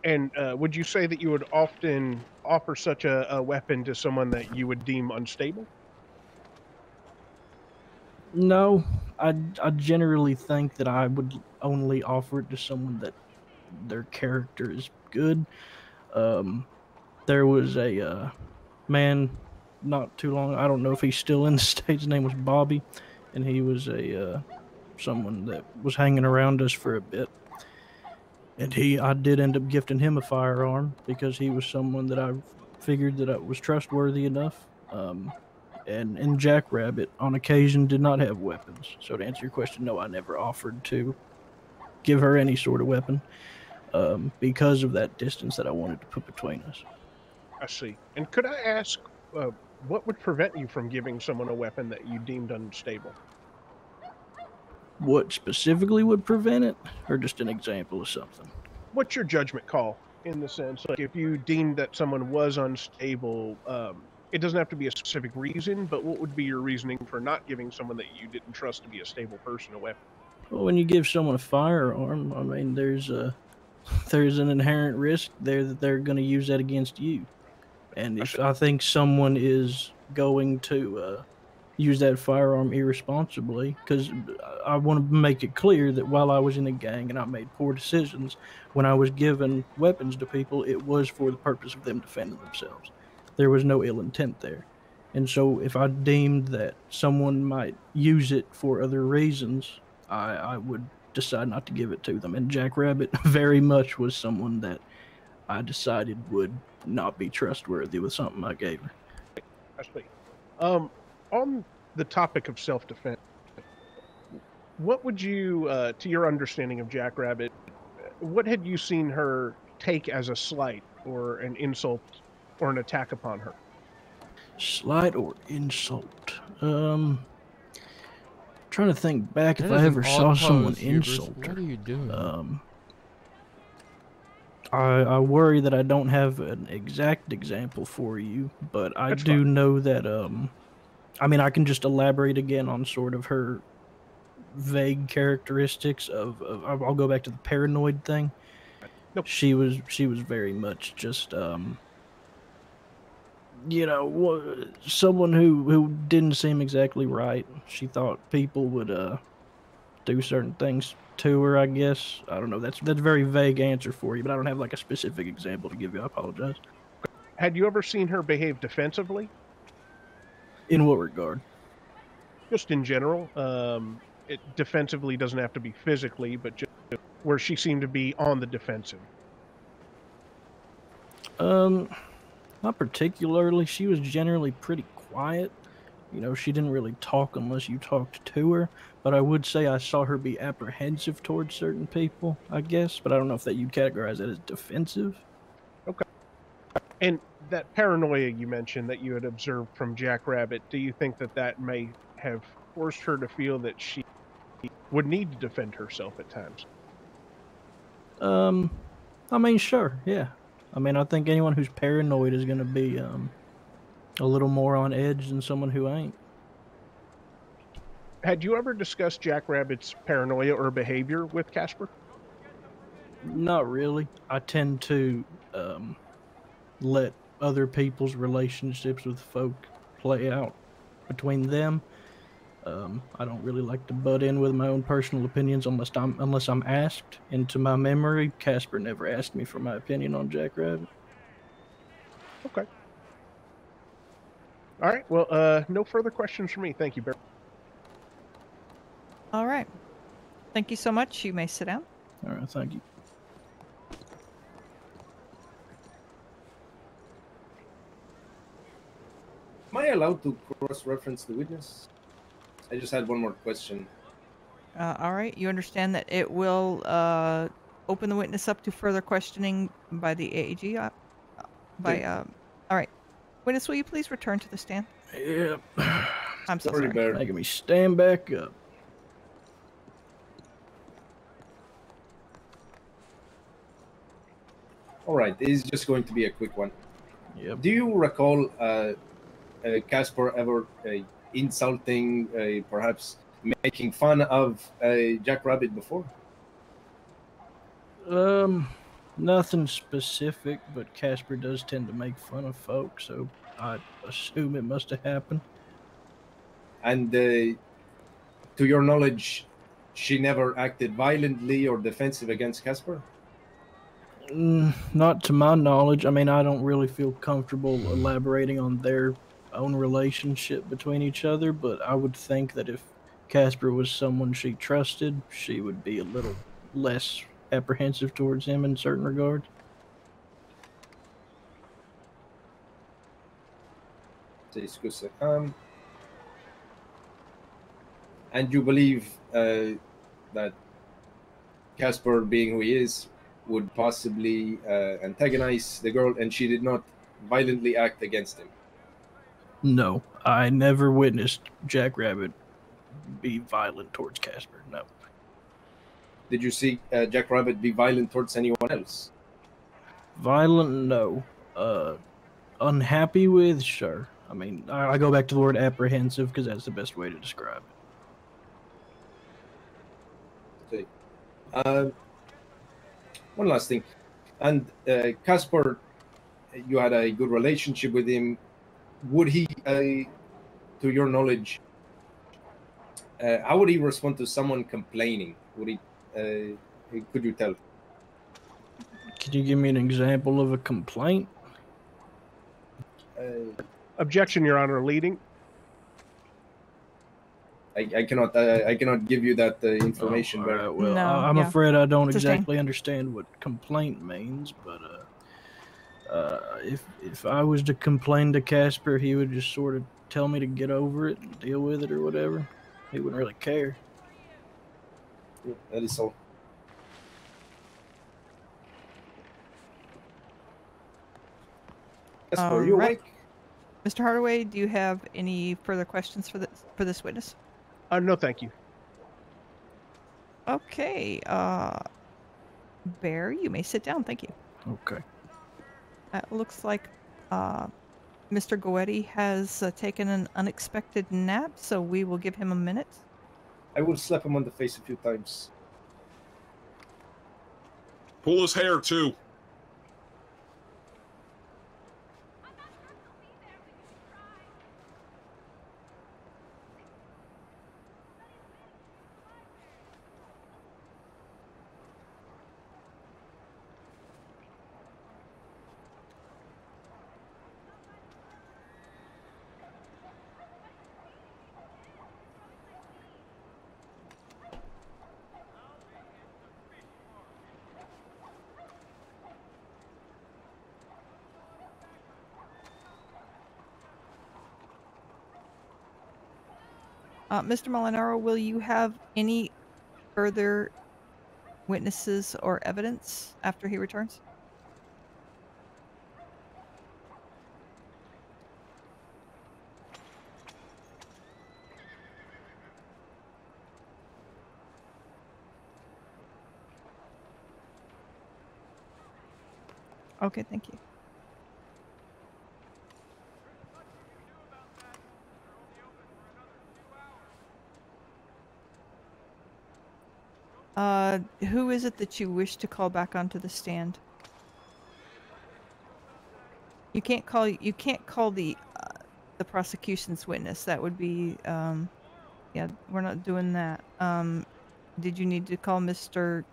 And uh, would you say that you would often offer such a, a weapon to someone that you would deem unstable? No, I, I generally think that I would only offer it to someone that their character is good. Um, there was a uh, man not too long. I don't know if he's still in the *laughs* states. His name was Bobby, and he was a uh, someone that was hanging around us for a bit. And he, I did end up gifting him a firearm because he was someone that I figured that I was trustworthy enough. Um, and and Jackrabbit on occasion did not have weapons. So to answer your question, no, I never offered to give her any sort of weapon um, because of that distance that I wanted to put between us. I see. And could I ask, uh, what would prevent you from giving someone a weapon that you deemed unstable? What specifically would prevent it, or just an example of something? What's your judgment call in the sense, like if you deemed that someone was unstable, um, it doesn't have to be a specific reason, but what would be your reasoning for not giving someone that you didn't trust to be a stable person a weapon? Well, when you give someone a firearm, I mean, there's a *laughs* there's an inherent risk there that they're going to use that against you. And if I think someone is going to uh, use that firearm irresponsibly, because I want to make it clear that while I was in a gang and I made poor decisions, when I was given weapons to people, it was for the purpose of them defending themselves. There was no ill intent there. And so if I deemed that someone might use it for other reasons, I, I would decide not to give it to them. And Jackrabbit *laughs* very much was someone that I decided would not be trustworthy with something I gave her. Um, on the topic of self-defense, what would you, uh, to your understanding of Jackrabbit, what had you seen her take as a slight or an insult or an attack upon her? Slight or insult? Um, trying to think back That if I ever saw odd someone pose, Hubris. insult What her. are you doing? Um, I, I worry that I don't have an exact example for you, but I That's do fine. know that. Um, I mean, I can just elaborate again on sort of her vague characteristics of. of I'll go back to the paranoid thing. She was she was very much just um, you know someone who who didn't seem exactly right. She thought people would uh do certain things to her. I guess I don't know. That's that's a very vague answer for you, but I don't have like a specific example to give you. I apologize. Had you ever seen her behave defensively? In what regard? Just in general. Um, it defensively doesn't have to be physically, but just where she seemed to be on the defensive. Um, not particularly. She was generally pretty quiet. You know, she didn't really talk unless you talked to her. But I would say I saw her be apprehensive towards certain people, I guess. But I don't know if that you'd categorize that as defensive. And that paranoia you mentioned that you had observed from Jackrabbit, do you think that that may have forced her to feel that she would need to defend herself at times? Um, I mean, sure, yeah. I mean, I think anyone who's paranoid is going to be um a little more on edge than someone who ain't. Had you ever discussed Jackrabbit's paranoia or behavior with Casper? Not really. I tend to um, let other people's relationships with folk play out between them. Um, I don't really like to butt in with my own personal opinions unless I'm unless I'm asked. And to my memory, Casper never asked me for my opinion on Jackrabbit. Okay. All right. Well, uh, no further questions for me. Thank you, Barry. All right. Thank you so much. You may sit down. All right, thank you. I allowed to cross-reference the witness? I just had one more question. Uh, all right. You understand that it will uh, open the witness up to further questioning by the AAG. Uh, by Yeah. uh, all right. Witness, will you please return to the stand? Yep. I'm so Sorry, sorry. Bear. Making me stand back up. All right, this is just going to be a quick one. Yep. Do you recall uh, uh, Casper ever uh, insulting, uh, perhaps making fun of uh, Jack Rabbit before? Um, nothing specific, but Casper does tend to make fun of folks, so I assume it must have happened. And uh, to your knowledge, she never acted violently or defensive against Casper? Mm, not to my knowledge. I mean, I don't really feel comfortable elaborating on their own relationship between each other, but I would think that if Casper was someone she trusted, she would be a little less apprehensive towards him in certain regards. Um, and you believe uh, that Casper, being who he is, would possibly uh, antagonize the girl, and she did not violently act against him. No, I never witnessed Jack Rabbit be violent towards Casper. No. Did you see uh, Jack Rabbit be violent towards anyone else? Violent, no. Uh, unhappy with, sure. I mean, I, I go back to the word apprehensive because that's the best way to describe it. Okay. Uh, one last thing, and uh, Casper, you had a good relationship with him. Would he, uh, to your knowledge, uh, how would he respond to someone complaining? Would he? Uh, could you tell? Could you give me an example of a complaint? Uh, Objection, Your Honor, leading. I, I cannot. Uh, I cannot give you that uh, information. Oh, but alright, well, No, I- I'm yeah. afraid I don't exactly understand what complaint means, but uh, if if I was to complain to Casper, he would just sort of tell me to get over it and deal with it or whatever. He wouldn't really care. that is all. Casper, you Alright. awake? Mr. Hardaway, do you have any further questions for this for this witness? Uh, no, thank you. Okay, uh, Bear, you may sit down. Thank you. Okay. Uh, It looks like uh, Mr. Goetti has uh, taken an unexpected nap, so we will give him a minute. I will slap him on the face a few times. Pull his hair too. Uh, Mr. Molinaro, will you have any further witnesses or evidence after he returns? Okay, thank you. Uh, who is it that you wish to call back onto the stand? You can't call you can't call the uh, the prosecution's witness. That would be um, yeah, we're not doing that. Um, did you need to call Mr.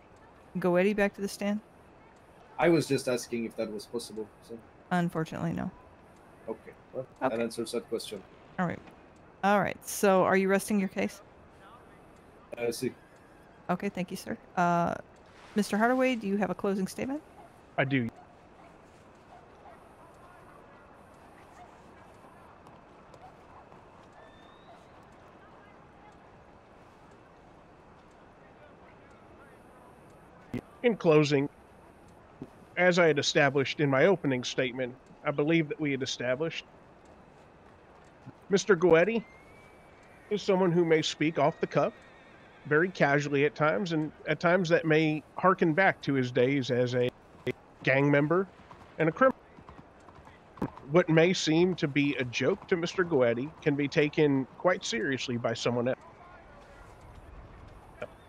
Goetti back to the stand? I was just asking if that was possible. So, Unfortunately, no. okay, well, that answers that question. All right, all right. So, are you resting your case? Uh, see, Okay, thank you, sir. Uh, Mr. Hardaway, do you have a closing statement? I do. In closing, as I had established in my opening statement, I believe that we had established Mr. Goetti is someone who may speak off the cuff, very casually at times, and at times that may harken back to his days as a gang member and a criminal. What may seem to be a joke to Mr. Goetti can be taken quite seriously by someone else.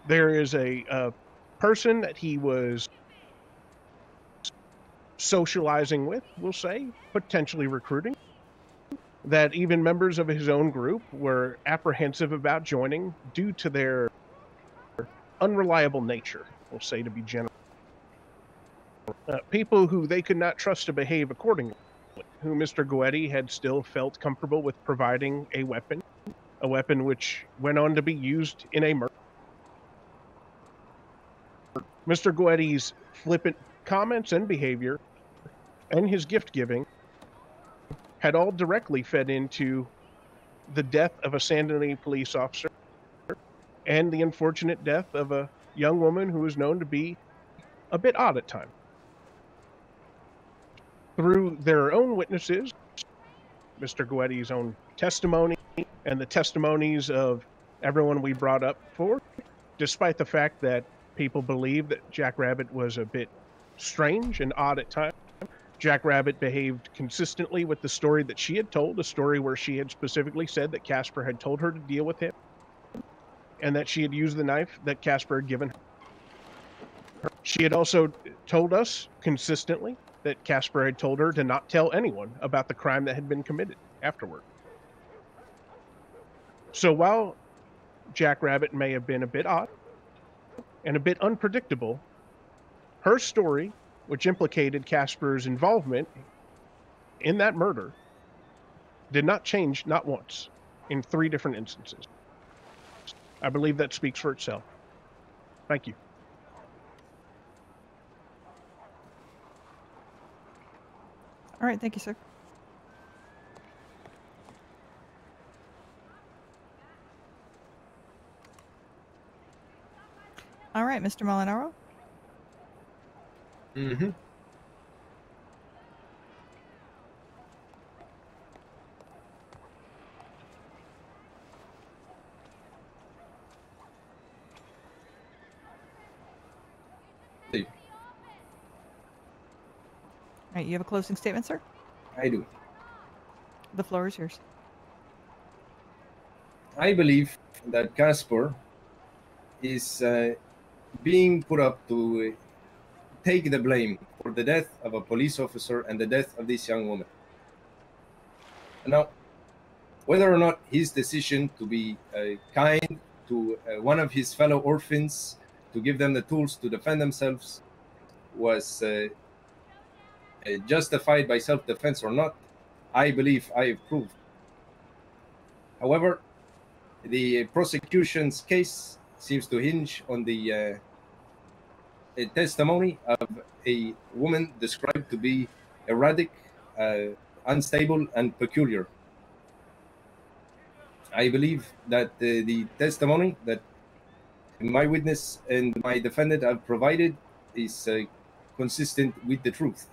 There is a, a person that he was socializing with, we'll say, potentially recruiting, that even members of his own group were apprehensive about joining due to their unreliable nature, we'll say to be general. Uh, people who they could not trust to behave accordingly, who Mr. Goetti had still felt comfortable with providing a weapon, a weapon which went on to be used in a murder. Mr. Goetti's flippant comments and behavior and his gift giving had all directly fed into the death of a San police officer and the unfortunate death of a young woman who was known to be a bit odd at times. Through their own witnesses, Mr. Goetti's own testimony, and the testimonies of everyone we brought up for, despite the fact that people believe that Jack Rabbit was a bit strange and odd at times. Jack Rabbit behaved consistently with the story that she had told, a story where she had specifically said that Casper had told her to deal with him and that she had used the knife that Casper had given her. She had also told us consistently that Casper had told her to not tell anyone about the crime that had been committed afterward. So while Jack Rabbit may have been a bit odd and a bit unpredictable, her story, which implicated Casper's involvement in that murder, did not change not once in three different instances. I believe that speaks for itself. Thank you. All right, thank you, sir. All right, Mr. Molinaro. Mm-hmm. Right, you have a closing statement, sir? I do. The floor is yours. I believe that Casper is uh, being put up to uh, take the blame for the death of a police officer and the death of this young woman. Now, whether or not his decision to be uh, kind to uh, one of his fellow orphans to give them the tools to defend themselves was uh, justified by self-defense or not, I believe I have proved. However, the prosecution's case seems to hinge on the uh, testimony of a woman described to be erratic, uh, unstable, and peculiar. I believe that uh, the testimony that my witness and my defendant have provided is uh, consistent with the truth.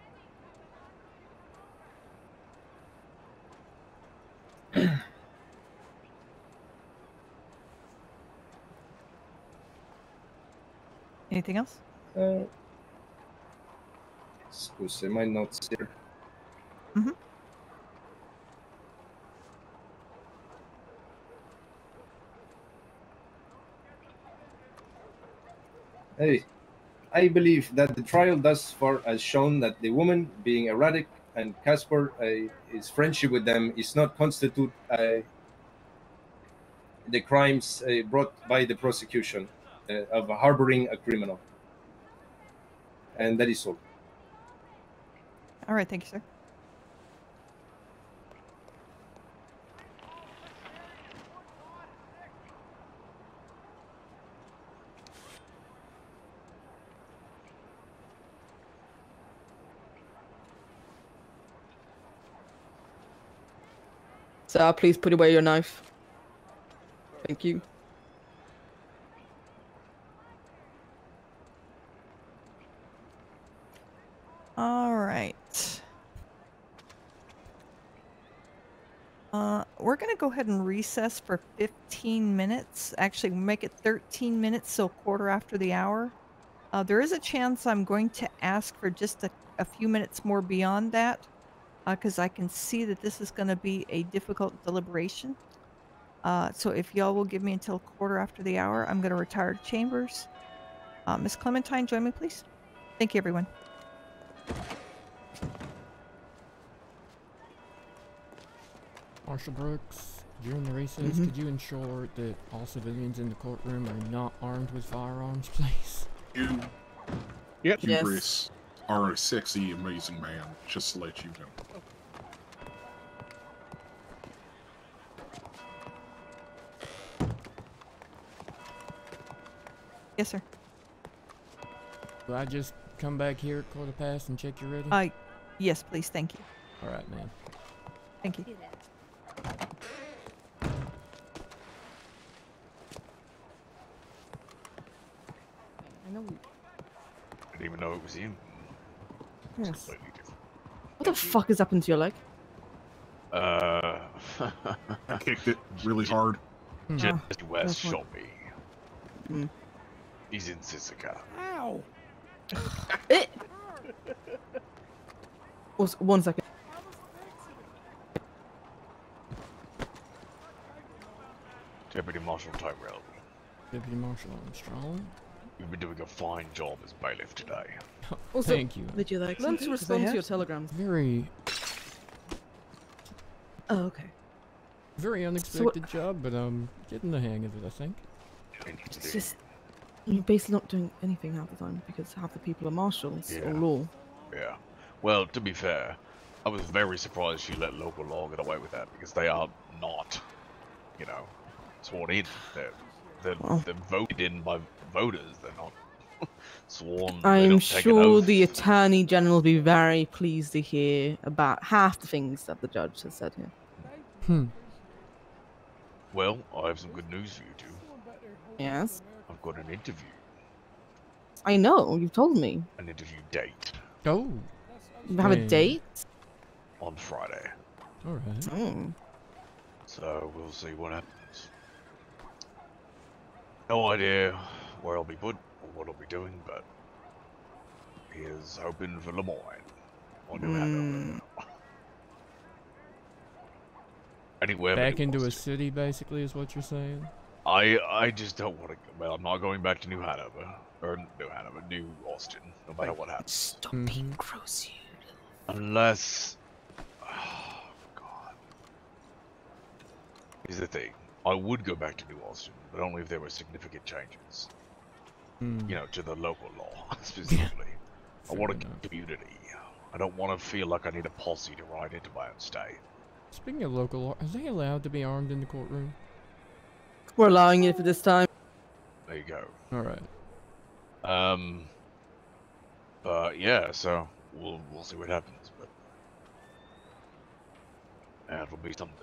Anything else? Uh, excuse my notes here. Mm-hmm. Hey, I believe that the trial thus far has shown that the woman being erratic and Casper, uh, his friendship with them, is not constitute uh, the crimes uh, brought by the prosecution Uh, of harboring a criminal. And that is all. All right, thank you, sir. Sir, please put away your knife. Thank you. All right. Uh, we're going to go ahead and recess for 15 minutes. Actually, make it 13 minutes, so quarter after the hour. Uh, there is a chance I'm going to ask for just a, a few minutes more beyond that, because I can see that this is going to be a difficult deliberation. Uh, so if y'all will give me until quarter after the hour, I'm going to retire to chambers. Uh, Miss Clementine, join me, please. Thank you, everyone. Marshal Brooks, during the recess, Mhm. could you ensure that all civilians in the courtroom are not armed with firearms, *laughs* please? You, Yep. you Yes. Chris, are a sexy, amazing man. Just to let you know. Yes, sir. Will I just come back here at quarter past and check you're ready? Uh, yes, please. Thank you. All right, man. Thank you. I know. I didn't even know it was you. Yes. What the fuck has happened to your leg? Uh, *laughs* I kicked it really hard. Just Ah, West that's shot me. Hmm. He's in Sisika. Ow! *laughs* it. Oh, One second. Deputy Marshal Tyrell, Deputy Marshal Armstrong. You've been doing a fine job as bailiff today. *laughs* Also, Thank you. Would you like Learn something? to 'Cause I respond to your some. telegrams. Very, Oh, okay. very unexpected job, but I'm getting the hang of it, I think. It's just you're basically not doing anything half the time because half the people are marshals or Yeah. law. Yeah. Well, to be fair, I was very surprised she let local law get away with that because they are not, you know, sworn in. They're they're, Well. they're voted in by voters. They're not *laughs* sworn. I'm don't take an sure the Attorney General will be very pleased to hear about half the things that the judge has said here. Hmm. Well, I have some good news for you two. Yes. I've got an interview, I know, you've told me. an interview date Oh. You have a date? on Friday. All right. Oh. So we'll see what happens. No idea where I'll be put or what I'll be doing, but he is hoping for Lemoyne or New Hanover. Mm, Anywhere Back into a city, basically, is what you're saying. I I just don't want to. Well, I'm not going back to New Hanover or New Hanover, New Austin, no matter what happens. Stop Mm-hmm. being gross, you. Unless, *sighs* oh God. Here's the thing: I would go back to New Austin, but only if there were significant changes. Hmm. You know, to the local law *laughs* specifically. I want a enough. community. I don't want to feel like I need a posse to ride into my own state. Speaking of local law, are they allowed to be armed in the courtroom? We're allowing it for this time. There you go. All right. Um. But yeah, so we'll we'll see what happens, but yeah, it'll be something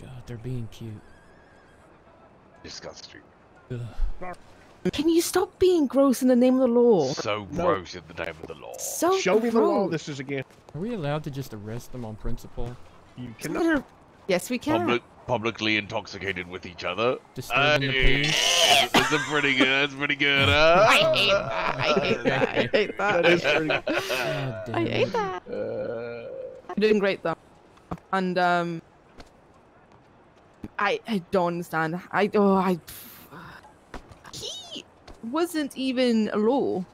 God, they're being cute. disgusting. Ugh. Can you stop being gross in the name of the law? So No. gross in the name of the law. So Show me the law. This is again. Are we allowed to just arrest them on principle? You It's cannot. Yes, we can. Public, publicly intoxicated with each other. Disturbing the peace? *laughs* That's a pretty good. That's pretty good. *laughs* Huh? I hate that. I hate that. I hate that. That is pretty good. God damn I hate that. Uh, You're doing great though, and um, I I don't understand. I oh I he wasn't even a law.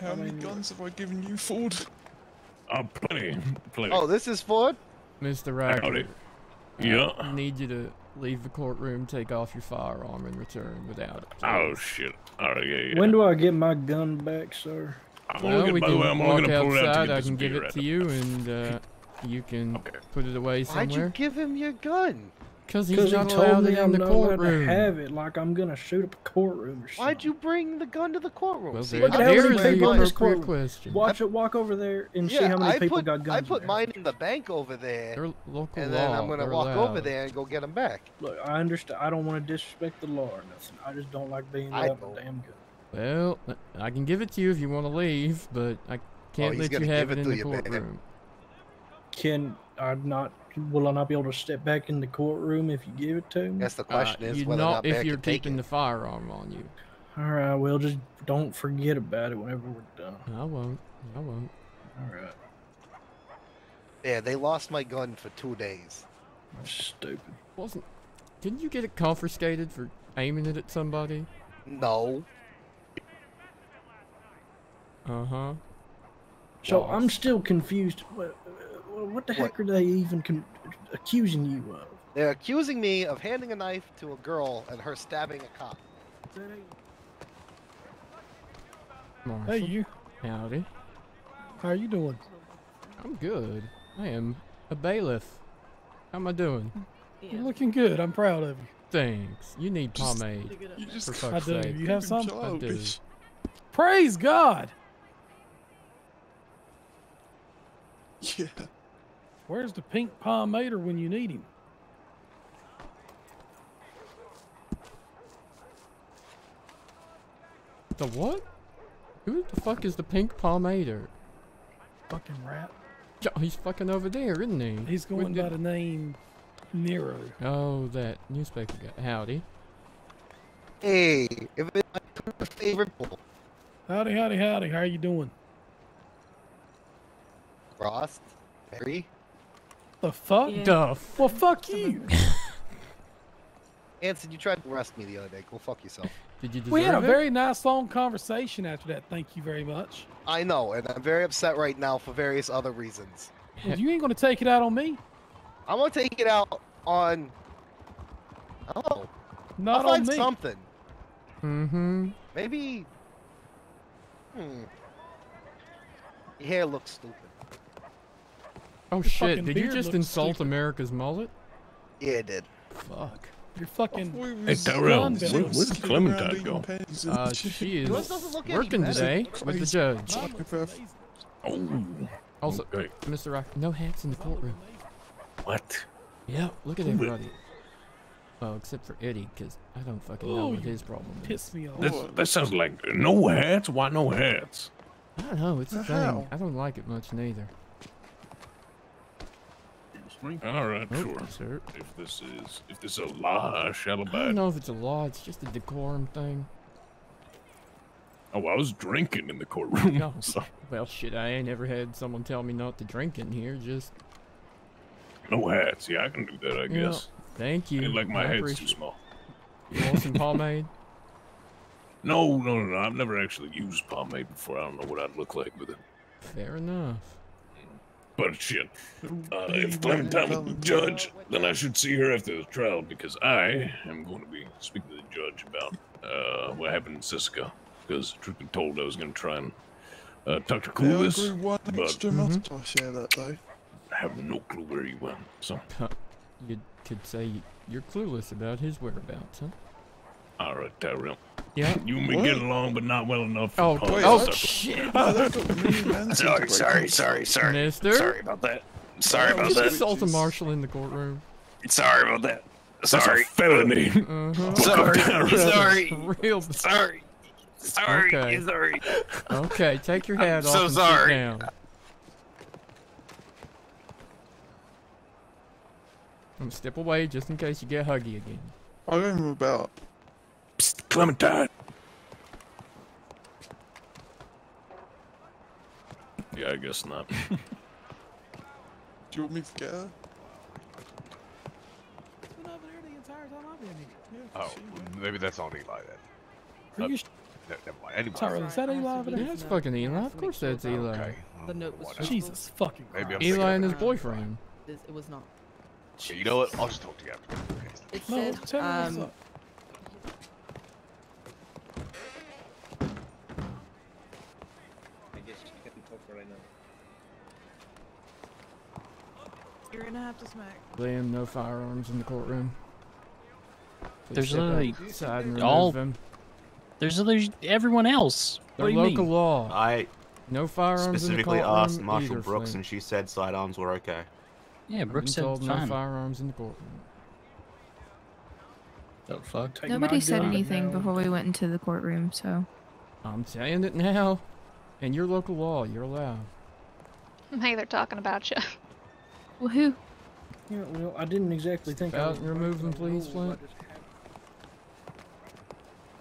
How many guns have I given you, Ford? Oh, plenty, plenty. Oh, this is Ford. Mr. Howdy. Yeah. I need you to leave the courtroom, take off your firearm, and return without it. Oh please. shit. Oh yeah, yeah. When do I get my gun back, sir? I'm Well, gonna get, we by can the way, I'm walk only gonna pull it out to outside. get I can give it out to of you, and uh, you can Okay. put it away somewhere. Why'd you give him your gun? Because he's Because not told allowed me it in I'm the not allowed to courtroom. have it. Like I'm gonna shoot up a courtroom or something. Why'd you bring the gun to the courtroom? Well, See, there- Look I how there many is put the people in mine- this appropriate question. Watch it. Walk over there and see how many I people put, got guns. I put there. mine in the bank over there, They're local and law. then I'm gonna they're walk allowed. over there and go get them back. Look, I understand. I don't want to disrespect the law or nothing. I just don't like being I without know. damn gun. Well, I can give it to you if you want to leave, but I oh, can't he's let you have it it in to the you, courtroom. Can I not? Will I not be able to step back in the courtroom if you give it to me? That's the Uh, question is you whether or not not if Bear you're can take keeping the firearm on you. All right. Well, just don't forget about it whenever we're done. I won't. I won't. All right. Yeah, they lost my gun for two days. Stupid. Wasn't? Didn't you get it confiscated for aiming it at somebody? No. Uh huh. So I'm still confused. What, what the heck are they even con- accusing you of? They're accusing me of handing a knife to a girl and her stabbing a cop. Marshall. Hey, you. Howdy. How are you doing? I'm good. I am a bailiff. How am I doing? You're looking good. I'm proud of you. Thanks. You need Just- pomade. you just- for I do. sake. You have some? I do. Praise God. *laughs* Yeah. Where's the pink pomader when you need him? The what? Who the fuck is the pink pomader? Fucking rat. Yeah, he's fucking over there, isn't he? He's going When by the name Nero. Oh, that newspaper guy. Howdy. Hey, if it's my favorite bull. Howdy, howdy, howdy. How are you doing? Frost, Barry, The fuck? Yeah. The f- Well, fuck you. *laughs* Anson, you tried to arrest me the other day. Go fuck yourself. Did you we had a it? very nice long conversation after that. Thank you very much. I know, and I'm very upset right now for various other reasons. Well, you ain't gonna take it out on me. I'm gonna take it out on. Oh, Not I'll on find me. something. Mm-hmm. Maybe. Hmm. Your hair looks stupid. Oh shit, did you just insult stupid. America's mullet? Yeah, it did. Fuck. You're fucking. Hey, Tyrell, gun where, belly. where'd Clementine go? Uh, she is Yours doesn't look any working today with the judge. Oh. Also, okay. Mr. Rock, no hats in the courtroom. What? Yeah, look at Who would- everybody. Well, except for Eddie, because I don't fucking know Oh, what his problem is. Piss me off. That, that sounds like no hats. Why no hats? I don't know, it's a The thing. hell? I don't like it much neither. All right, Oh, sure. sir. If this is if this is a law, I shall abide. I don't know if it's a law, it's just a decorum thing. Oh, I was drinking in the courtroom. No. *laughs* So Well, shit, I ain't ever had someone tell me not to drink in here, just... no hats. Yeah, I can do that. I Yeah, guess. Thank you. Ain't like my I head's too small. You want some pomade? No, no, no, no. I've never actually used pomade before. I don't know what I'd look like with it. Fair enough. But shit, uh, if Clementine was the judge, then I should see her after the trial because I am going to be speaking to the judge about uh, what happened in Cisco. Because truth be told, I was going to try and uh, talk to Yeah, I Clueless, grew one but extra mustache that day. I have no clue where he went. So, You could say you're clueless about his whereabouts, huh? all right, Tyrell. Yeah. *laughs* You and me What? get along, but not well enough. for Oh, pomade oh, sucker. shit. *laughs* *laughs* sorry, sorry, sorry, sorry. Mister? Sorry about that. Sorry about Just that. assault a marshal in the courtroom. Sorry about that. That's Sorry. a felony. Uh-huh. Sorry. Sorry. Real. Sorry. Sorry. Okay. Sorry. Okay, take your hat I'm off so and sorry. sit down. I'm gonna step away just in case you get huggy again. I gave him about. Psst, Clementine. Yeah, I guess not. *laughs* Do you want me to get her? Oh, maybe that's on Eli then. Are Uh, you sh- ne- never mind. Anyway. Sorry, is that Eli over there? Yeah, it's fucking Eli. Of course that's Eli. Okay. The note was Jesus fucking Maybe I'm Eli and his boyfriend. It, it was not. Okay, you know what? I'll just talk to you after. It No, said, tell me what's um, up. I guess you can talk right now. You're gonna have to smack. Liam, no firearms in the courtroom. Please There's step only and all. remove them. There's other everyone else. What They're do you local mean? law. I No firearms in the specifically courtroom asked Marshal either, Brooks, Flint. and she said sidearms were okay. Yeah, Brooks said no fine. firearms in the courtroom. The fuck? Nobody said anything before we went into the courtroom, so. I'm saying it now. In your local law, you're allowed. *laughs* Hey, they're talking about you. Well, who? Yeah, well, I didn't exactly think. I Spout was and remove them, please, rules,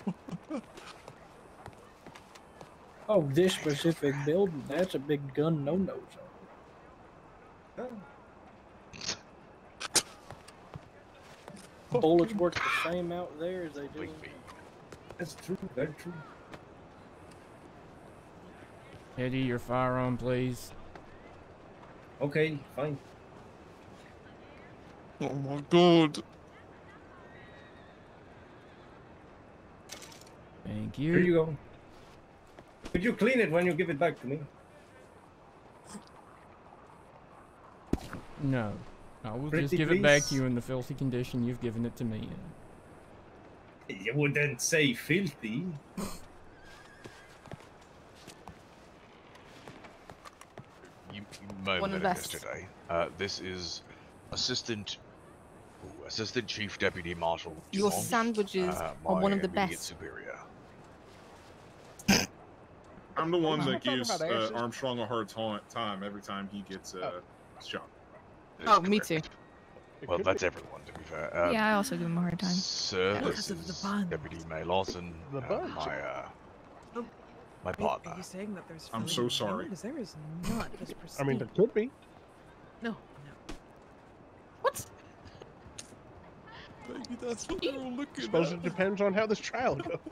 Flint. *laughs* Oh, this specific building, that's a big gun no-no zone. *laughs* Bullets work the same out there as they do. in- That's true. Very true. Eddie, your firearm, please. Okay, fine. Oh my god. Thank you. Here you go. Could you clean it when you give it back to me? No. I will just Pretty give it back to you in the filthy condition you've given it to me in. You wouldn't say filthy. You, you may One of met best. yesterday. Uh, this is Assistant ooh, Assistant Chief Deputy Marshal. Your John, sandwiches uh, are one of the best. Superior. I'm the one that gives uh. Armstrong a hard time every time he gets uh, shot. Oh, me too. Well, that's everyone, to be fair. Uh, yeah, I also give him a hard time. Sir, Yeah, this because of the is. Deputy May Lawson, The uh, my uh, Oh, my partner. are you saying that there's? I'm so sorry. Because there is not this I mean, there could be. No, no. Maybe that's what they're all looking Suppose at. it depends on how this trial goes. *laughs*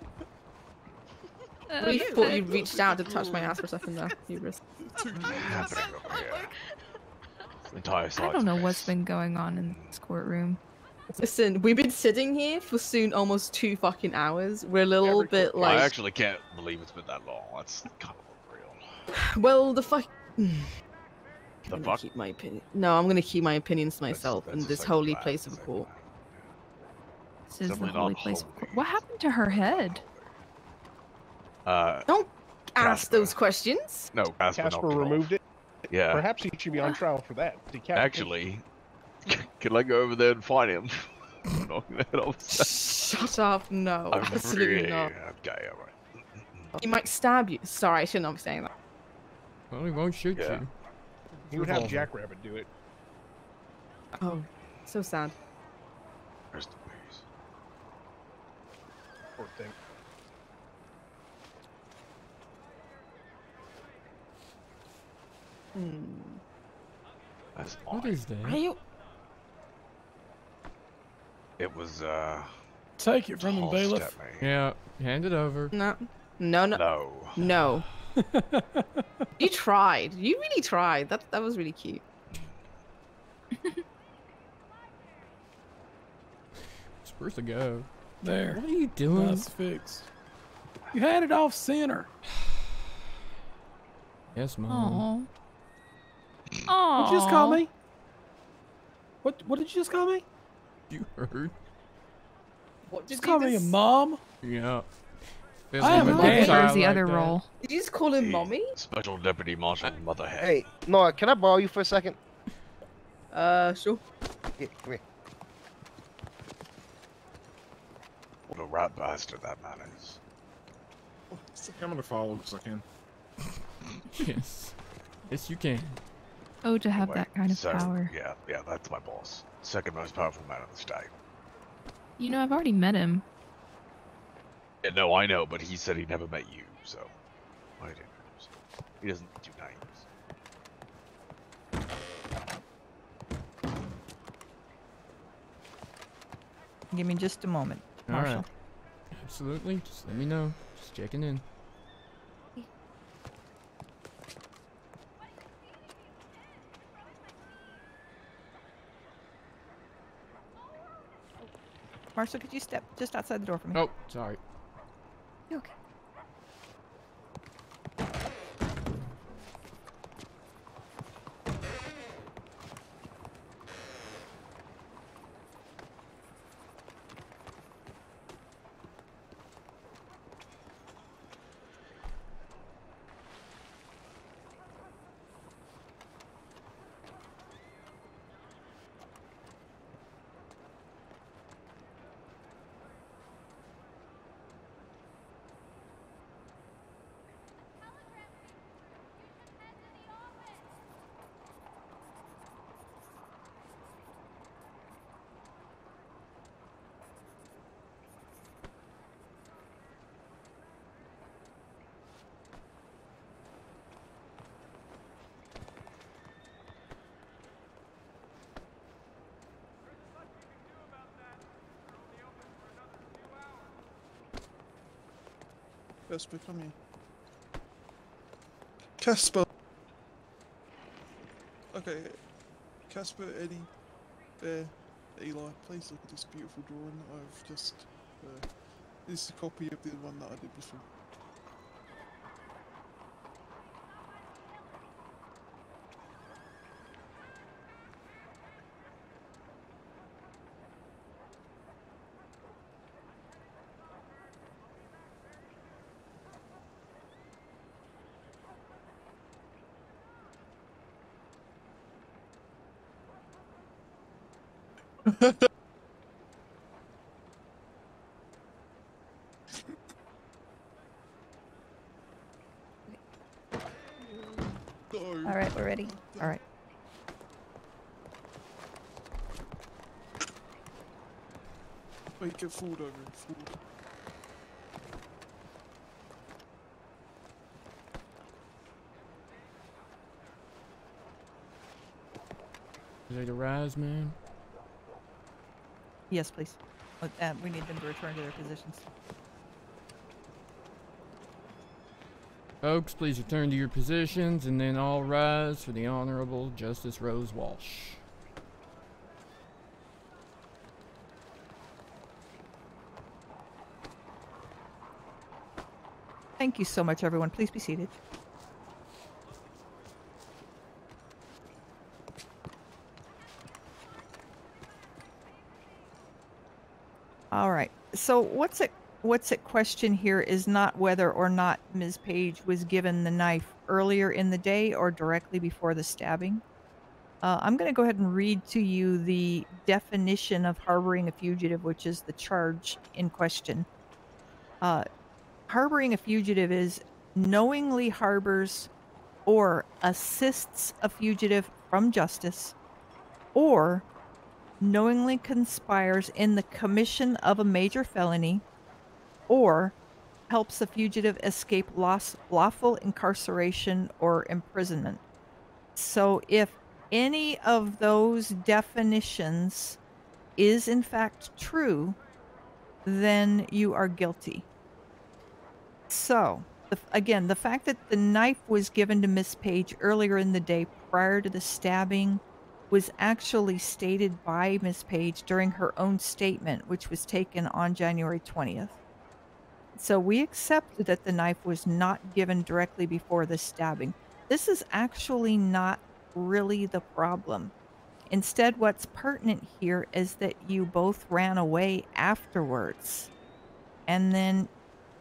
We thought you reached out to touch my ass for a second there, Hubris. happening over here. Entire I don't know what's been going on in this courtroom. Listen, we've been sitting here for soon almost two fucking hours. We're a little bit like. I actually can't believe it's been that long. That's kind of unreal. *sighs* well, the fuck. *sighs* I'm The fuck? keep my opinion. No, I'm gonna keep my opinions to myself that's in this holy plan, place of a court. This is the holy not place. holy. What happened to her head? Uh, Don't ask Casper. those questions. no, Casper, Casper it off. removed it. Yeah. Perhaps he should be on trial for that. Decapitation. Actually, *laughs* can I go over there and find him? *laughs* Knocking that off. Shut up. No, *laughs* I'm absolutely really- not. Okay, alright. He might stab you. Sorry, I should not be saying that. Well, he won't shoot Yeah. you. He would have Jackrabbit do it. Oh, so sad. Rest in peace. Poor thing. Hmm. That's What odd. is that? Are you? It was, uh. Take it from him, bailiff. at me. Yeah, hand it over. No. No, no. No. No. *laughs* you tried. You really tried. That that was really cute. *laughs* It's supposed to go. There. What are you doing? That's fixed. You had it off center. *sighs* Yes, mom. Oh. Oh. What did you just call me? What What did you just call me? You heard? What Just call me a mom. Yeah. I am a Feeling dad. the like other that. role? Did you just call him The mommy? Special Deputy Marshal Motherhead. Hey, Nora, can I borrow you for a second? Uh, sure. Yeah, come here. What a rat bastard that man is. I'm gonna follow because I can. Yes. Yes, you can. Oh, to have Anyway, that kind of so, power. Yeah, yeah, that's my boss. Second most powerful man in the state. You know, I've already met him. Yeah, no, I know, but he said he never met you, so I didn't. know. He doesn't do names. Give me just a moment, Marshall. right. Absolutely. Just let me know. Just checking in. Marshall, could you step just outside the door for me? Oh, sorry. You Okay. Casper, come here. Casper. Okay, Casper, Eddie, Bear, Eli, please look at this beautiful drawing I've just. Uh, this is a copy of the one that I did before. All right, we're ready. All right. Wait, get forward over, forward. Ready to rise, man? Yes, please. But, uh, we need them to return to their positions. Folks, please return to your positions and then all rise for the Honorable Justice Rose Walsh. Thank you so much, everyone. Please be seated. All right. So what's at what's at question here is not whether or not Ms. Page was given the knife earlier in the day or directly before the stabbing. Uh, I'm going to go ahead and read to you the definition of harboring a fugitive, which is the charge in question. Uh, harboring a fugitive is knowingly harbors or assists a fugitive from justice or knowingly conspires in the commission of a major felony or helps a fugitive escape loss, lawful incarceration or imprisonment. So if any of those definitions is in fact true, then you are guilty. So, the, again, the fact that the knife was given to Miss Page earlier in the day prior to the stabbing was actually stated by Miss Page during her own statement, which was taken on January 20th. So we accept that the knife was not given directly before the stabbing. This is actually not really the problem. Instead, what's pertinent here is that you both ran away afterwards. And then,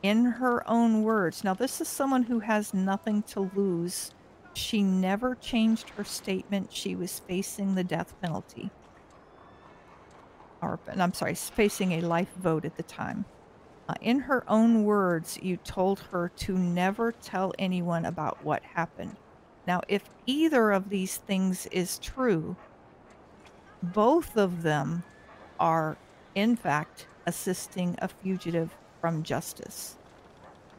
in her own words, now this is someone who has nothing to lose. She never changed her statement. She was facing the death penalty. Or, I'm sorry, facing a life vote at the time. Uh, in her own words, you told her to never tell anyone about what happened. Now, if either of these things is true, both of them are, in fact, assisting a fugitive from justice.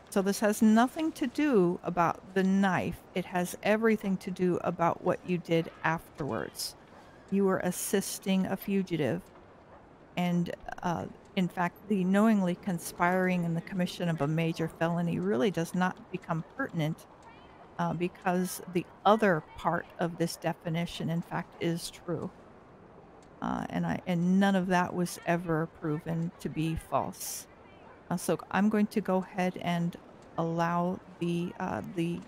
So this has nothing to do about the knife. It has everything to do about what you did afterwards. You were assisting a fugitive, and uh, in fact, the knowingly conspiring in the commission of a major felony really does not become pertinent uh, because the other part of this definition, in fact, is true. Uh, and I and none of that was ever proven to be false. Uh, so I'm going to go ahead and allow the uh, the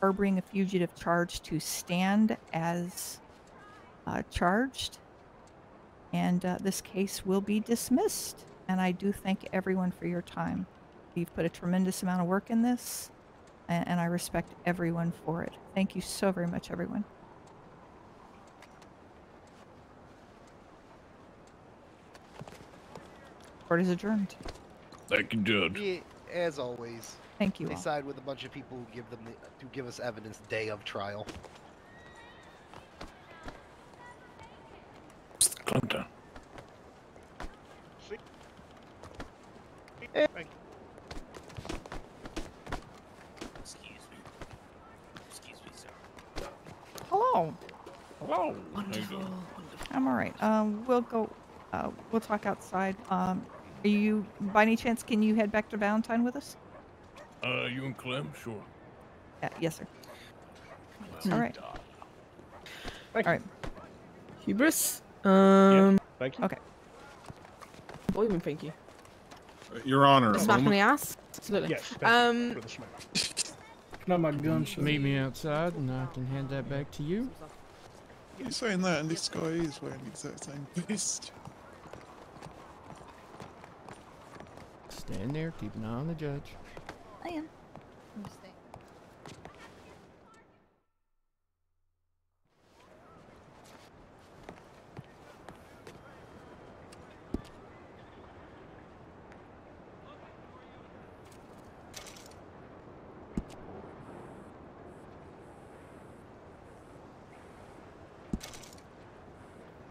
harboring a fugitive charge to stand as uh, charged, and uh, this case will be dismissed. And I do thank everyone for your time. You've put a tremendous amount of work in this, and, and I respect everyone for it. Thank you so very much, everyone. Court is adjourned. Thank you, Judge. Yeah, as always. Thank you They all. side with a bunch of people who give them the, who give us evidence day of trial. Calm down. Thank you. Hello. Hello. Wonderful. I'm all right. Um, we'll go. Uh, we'll talk outside. Um, are you, by any chance, can you head back to Valentine with us? Uh, you and Clem, sure. Yeah, yes, sir. Well All right. done. All right. Hubris. Um. Thank you. Okay. What even thank you? Your Honor, a Smack on the ass. Absolutely. Yes. Um. for the smack. Not my gun, sir. Meet me outside and I can hand that back to you. You're saying that, and this guy is wearing the exact same vest. Stand there, keep an eye on the judge. I am. i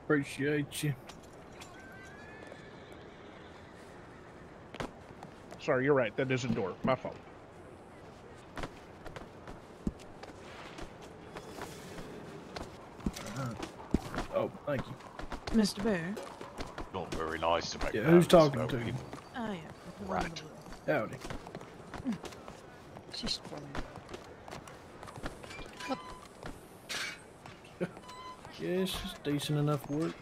Appreciate you. Sorry, you're right. That is a door. My fault. Uh-huh. Oh, thank you. Mr. Bear. Not very nice to make Yeah, who's talking to you? I am. yeah. Right. Howdy. She's *laughs* Yes, it's decent enough work.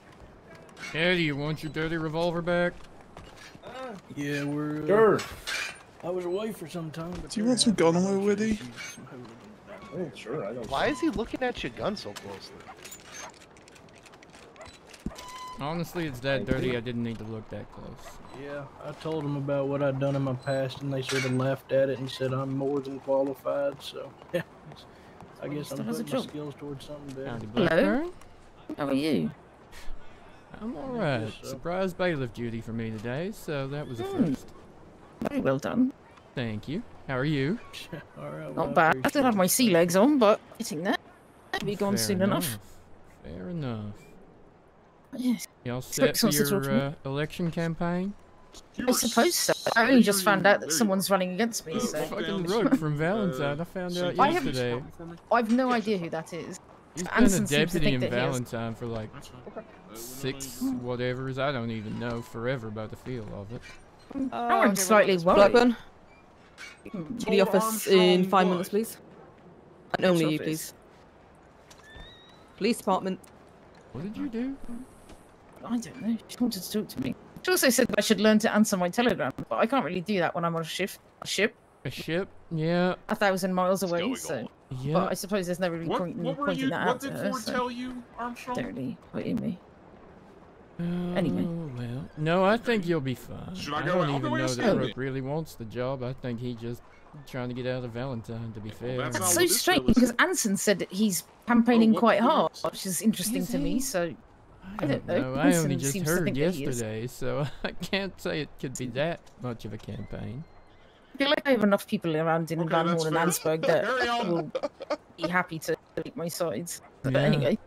Hey, do you want your dirty revolver back? Yeah, we're. Uh, Sure. I was away for some time. But Do you want some gun ammo, Woody? Oh, sure, I don't. Why is he looking at your gun so closely? Honestly, it's that dirty. I didn't need to look that close. Yeah, I told them about what I'd done in my past, and they sort of laughed at it and said I'm more than qualified. So, *laughs* yeah, I guess still I'm a putting my skills towards something better. Hello. How are you? I'm alright. Yes, sir. Surprise bailiff duty for me today, so that was a Hmm. first. Very well done. Thank you. How are you? *laughs* All right, well, Not bad. I appreciate still have my sea legs on, but getting there. Be gone Fair soon enough. Fair enough. Yes. Y'all Expect set for some your uh, election campaign? I suppose so. I only just found out that someone's running against me, so. Fucking Rook from *laughs* Valentine. I found out I haven't- yesterday. I've no idea who that is. He's been Anson a to deputy in think that he has- Valentine for like six whatevers. I don't even know forever about the feel of it. Now I'm slightly worried. Blackburn. To the office in five minutes, please. And only you, office? please. Police department. What did you do? I don't know. She wanted to talk to me. She also said that I should learn to answer my telegram, but I can't really do that when I'm on a shift. A ship. A ship? Yeah. A thousand miles away, so. on? Yeah. But I suppose there's no really What, point in what pointing you? that What out did to. Ford so. tell you, Armstrong? Don't really quoting me. Anyway. well, no, I think you'll be fine. Should I I don't even know ask that him Rook really wants the job. I think he just trying to get out of Valentine, to be fair. that's That's so strange because. Anson said that he's campaigning Oh, what- quite hard, else? which is interesting Is to me. So I don't know. know. I only just heard think he yesterday, so *laughs* I can't say it could be that much of a campaign. I feel like I have enough people around in Okay, Van Horn and fair. Annesburg that Carry on. will be happy to take my sides. But Yeah. anyway,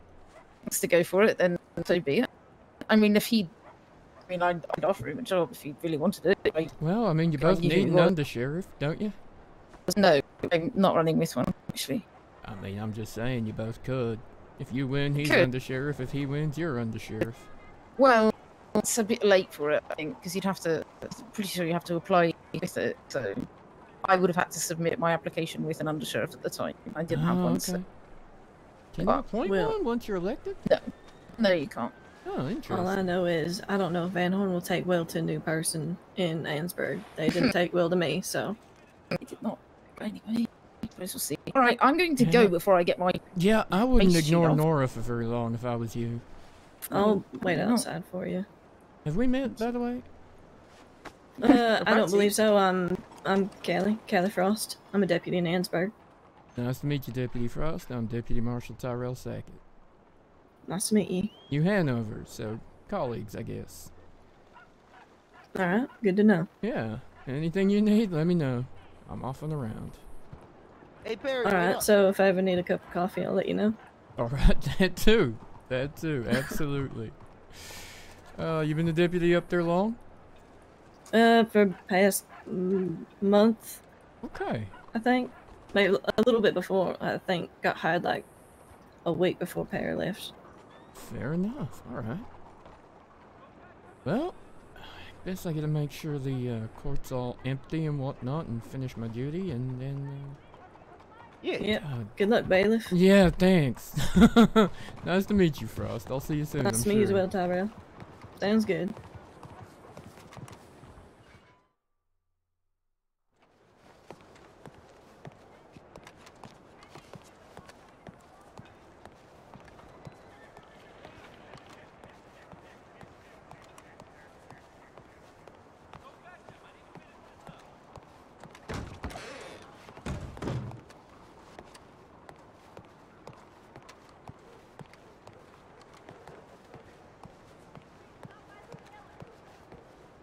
wants to go for it, then so be it. I mean, if he, I mean, I'd, I'd offer him a job if he really wanted it. I, Well, I mean, you both need an what- under sheriff, don't you? no, I'm not running this one actually. I mean, I'm just saying you both could. If you win, he's Could. under sheriff. If he wins, you're under sheriff. Well, it's a bit late for it, I think, because you'd have to. I'm pretty sure you have to apply with it. So I would have had to submit my application with an undersheriff at the time. I didn't have Oh, one. So okay. Can you appoint we'll- one once you're elected? no, no, you can't. Oh, interesting. All I know is I don't know if Van Horn will take well to a new person in Annesburg. They didn't *laughs* take well to me, so I did not. Anyway, we'll see. All right, I'm going to go before I get my. Yeah, I wouldn't ignore off. Nora for very long if I was you. I'll wait outside for you. Have we met, by the way? Uh, I don't believe so. I'm I'm Callie, Callie Frost. I'm a deputy in Annesburg. Nice to meet you, Deputy Frost. I'm Deputy Marshal Tyrell Sackett. Nice to meet you. You Hanover, so colleagues, I guess. All right, good to know. Yeah. Anything you need, let me know. I'm off and around. Hey Perry. All wait right, up. so if I ever need a cup of coffee, I'll let you know. All right, *laughs* that too. That too. Absolutely. uh, you been the deputy up there long? Uh, for past month, Okay. I think. Maybe a little bit before. I think got hired like a week before Perry left. Fair enough. All right. Well, Best I gotta make sure the uh, court's all empty and whatnot and finish my duty and then... Uh... Yeah. Yep. God. Good luck, bailiff. Yeah, thanks. *laughs* nice to meet you, Frost. I'll see you soon. Nice I'm to meet you as well, Tyrell. Sounds good.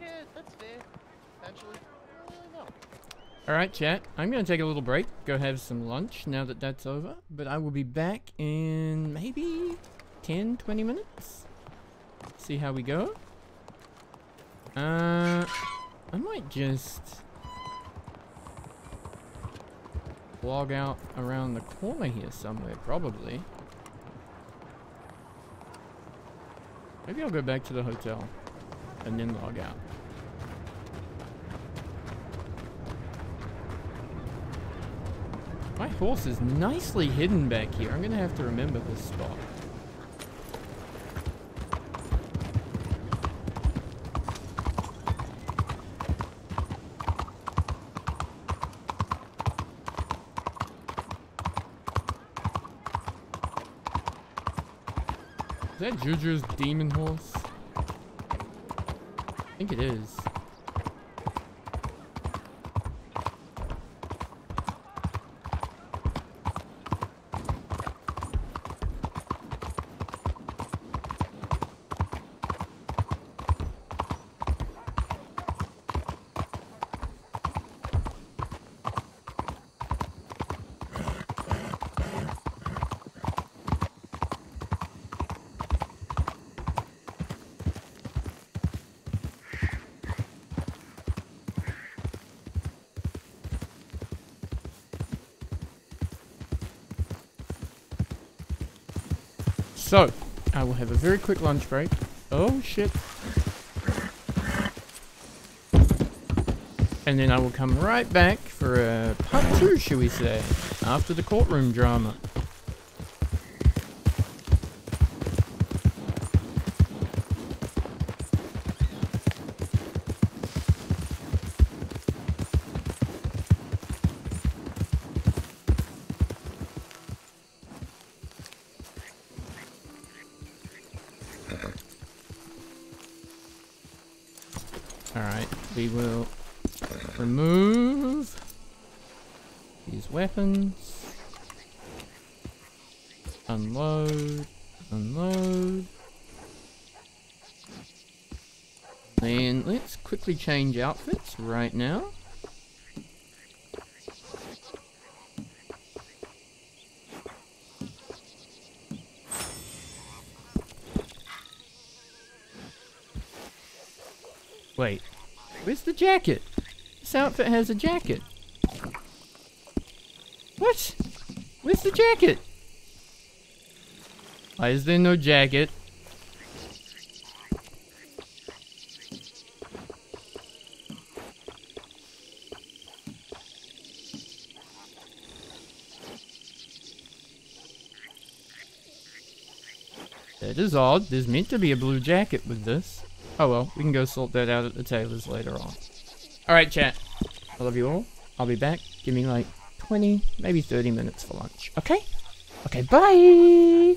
Yeah, that's fair. Potentially. I don't really know. Alright, chat. I'm gonna take a little break, go have some lunch now that that's over. But I will be back in maybe 10, 20 minutes. See how we go. Uh, I might just log out around the corner here somewhere, probably. Maybe I'll go back to the hotel and then log out. Horse is nicely hidden back here. I'm gonna have to remember this spot. Is that Juju's demon horse? I think it is. So, I will have a very quick lunch break. Oh shit. And then I will come right back for a part two, shall we say, after the courtroom drama. Change outfits right now. Wait, where's the jacket? This outfit has a jacket. What? Where's the jacket? Why is there no jacket? That is odd. There's meant to be a blue jacket with this. Oh well, we can go sort that out at the tailor's later on. Alright, chat. I love you all. I'll be back. Give me like 20, maybe 30 minutes for lunch. Okay? Okay, bye!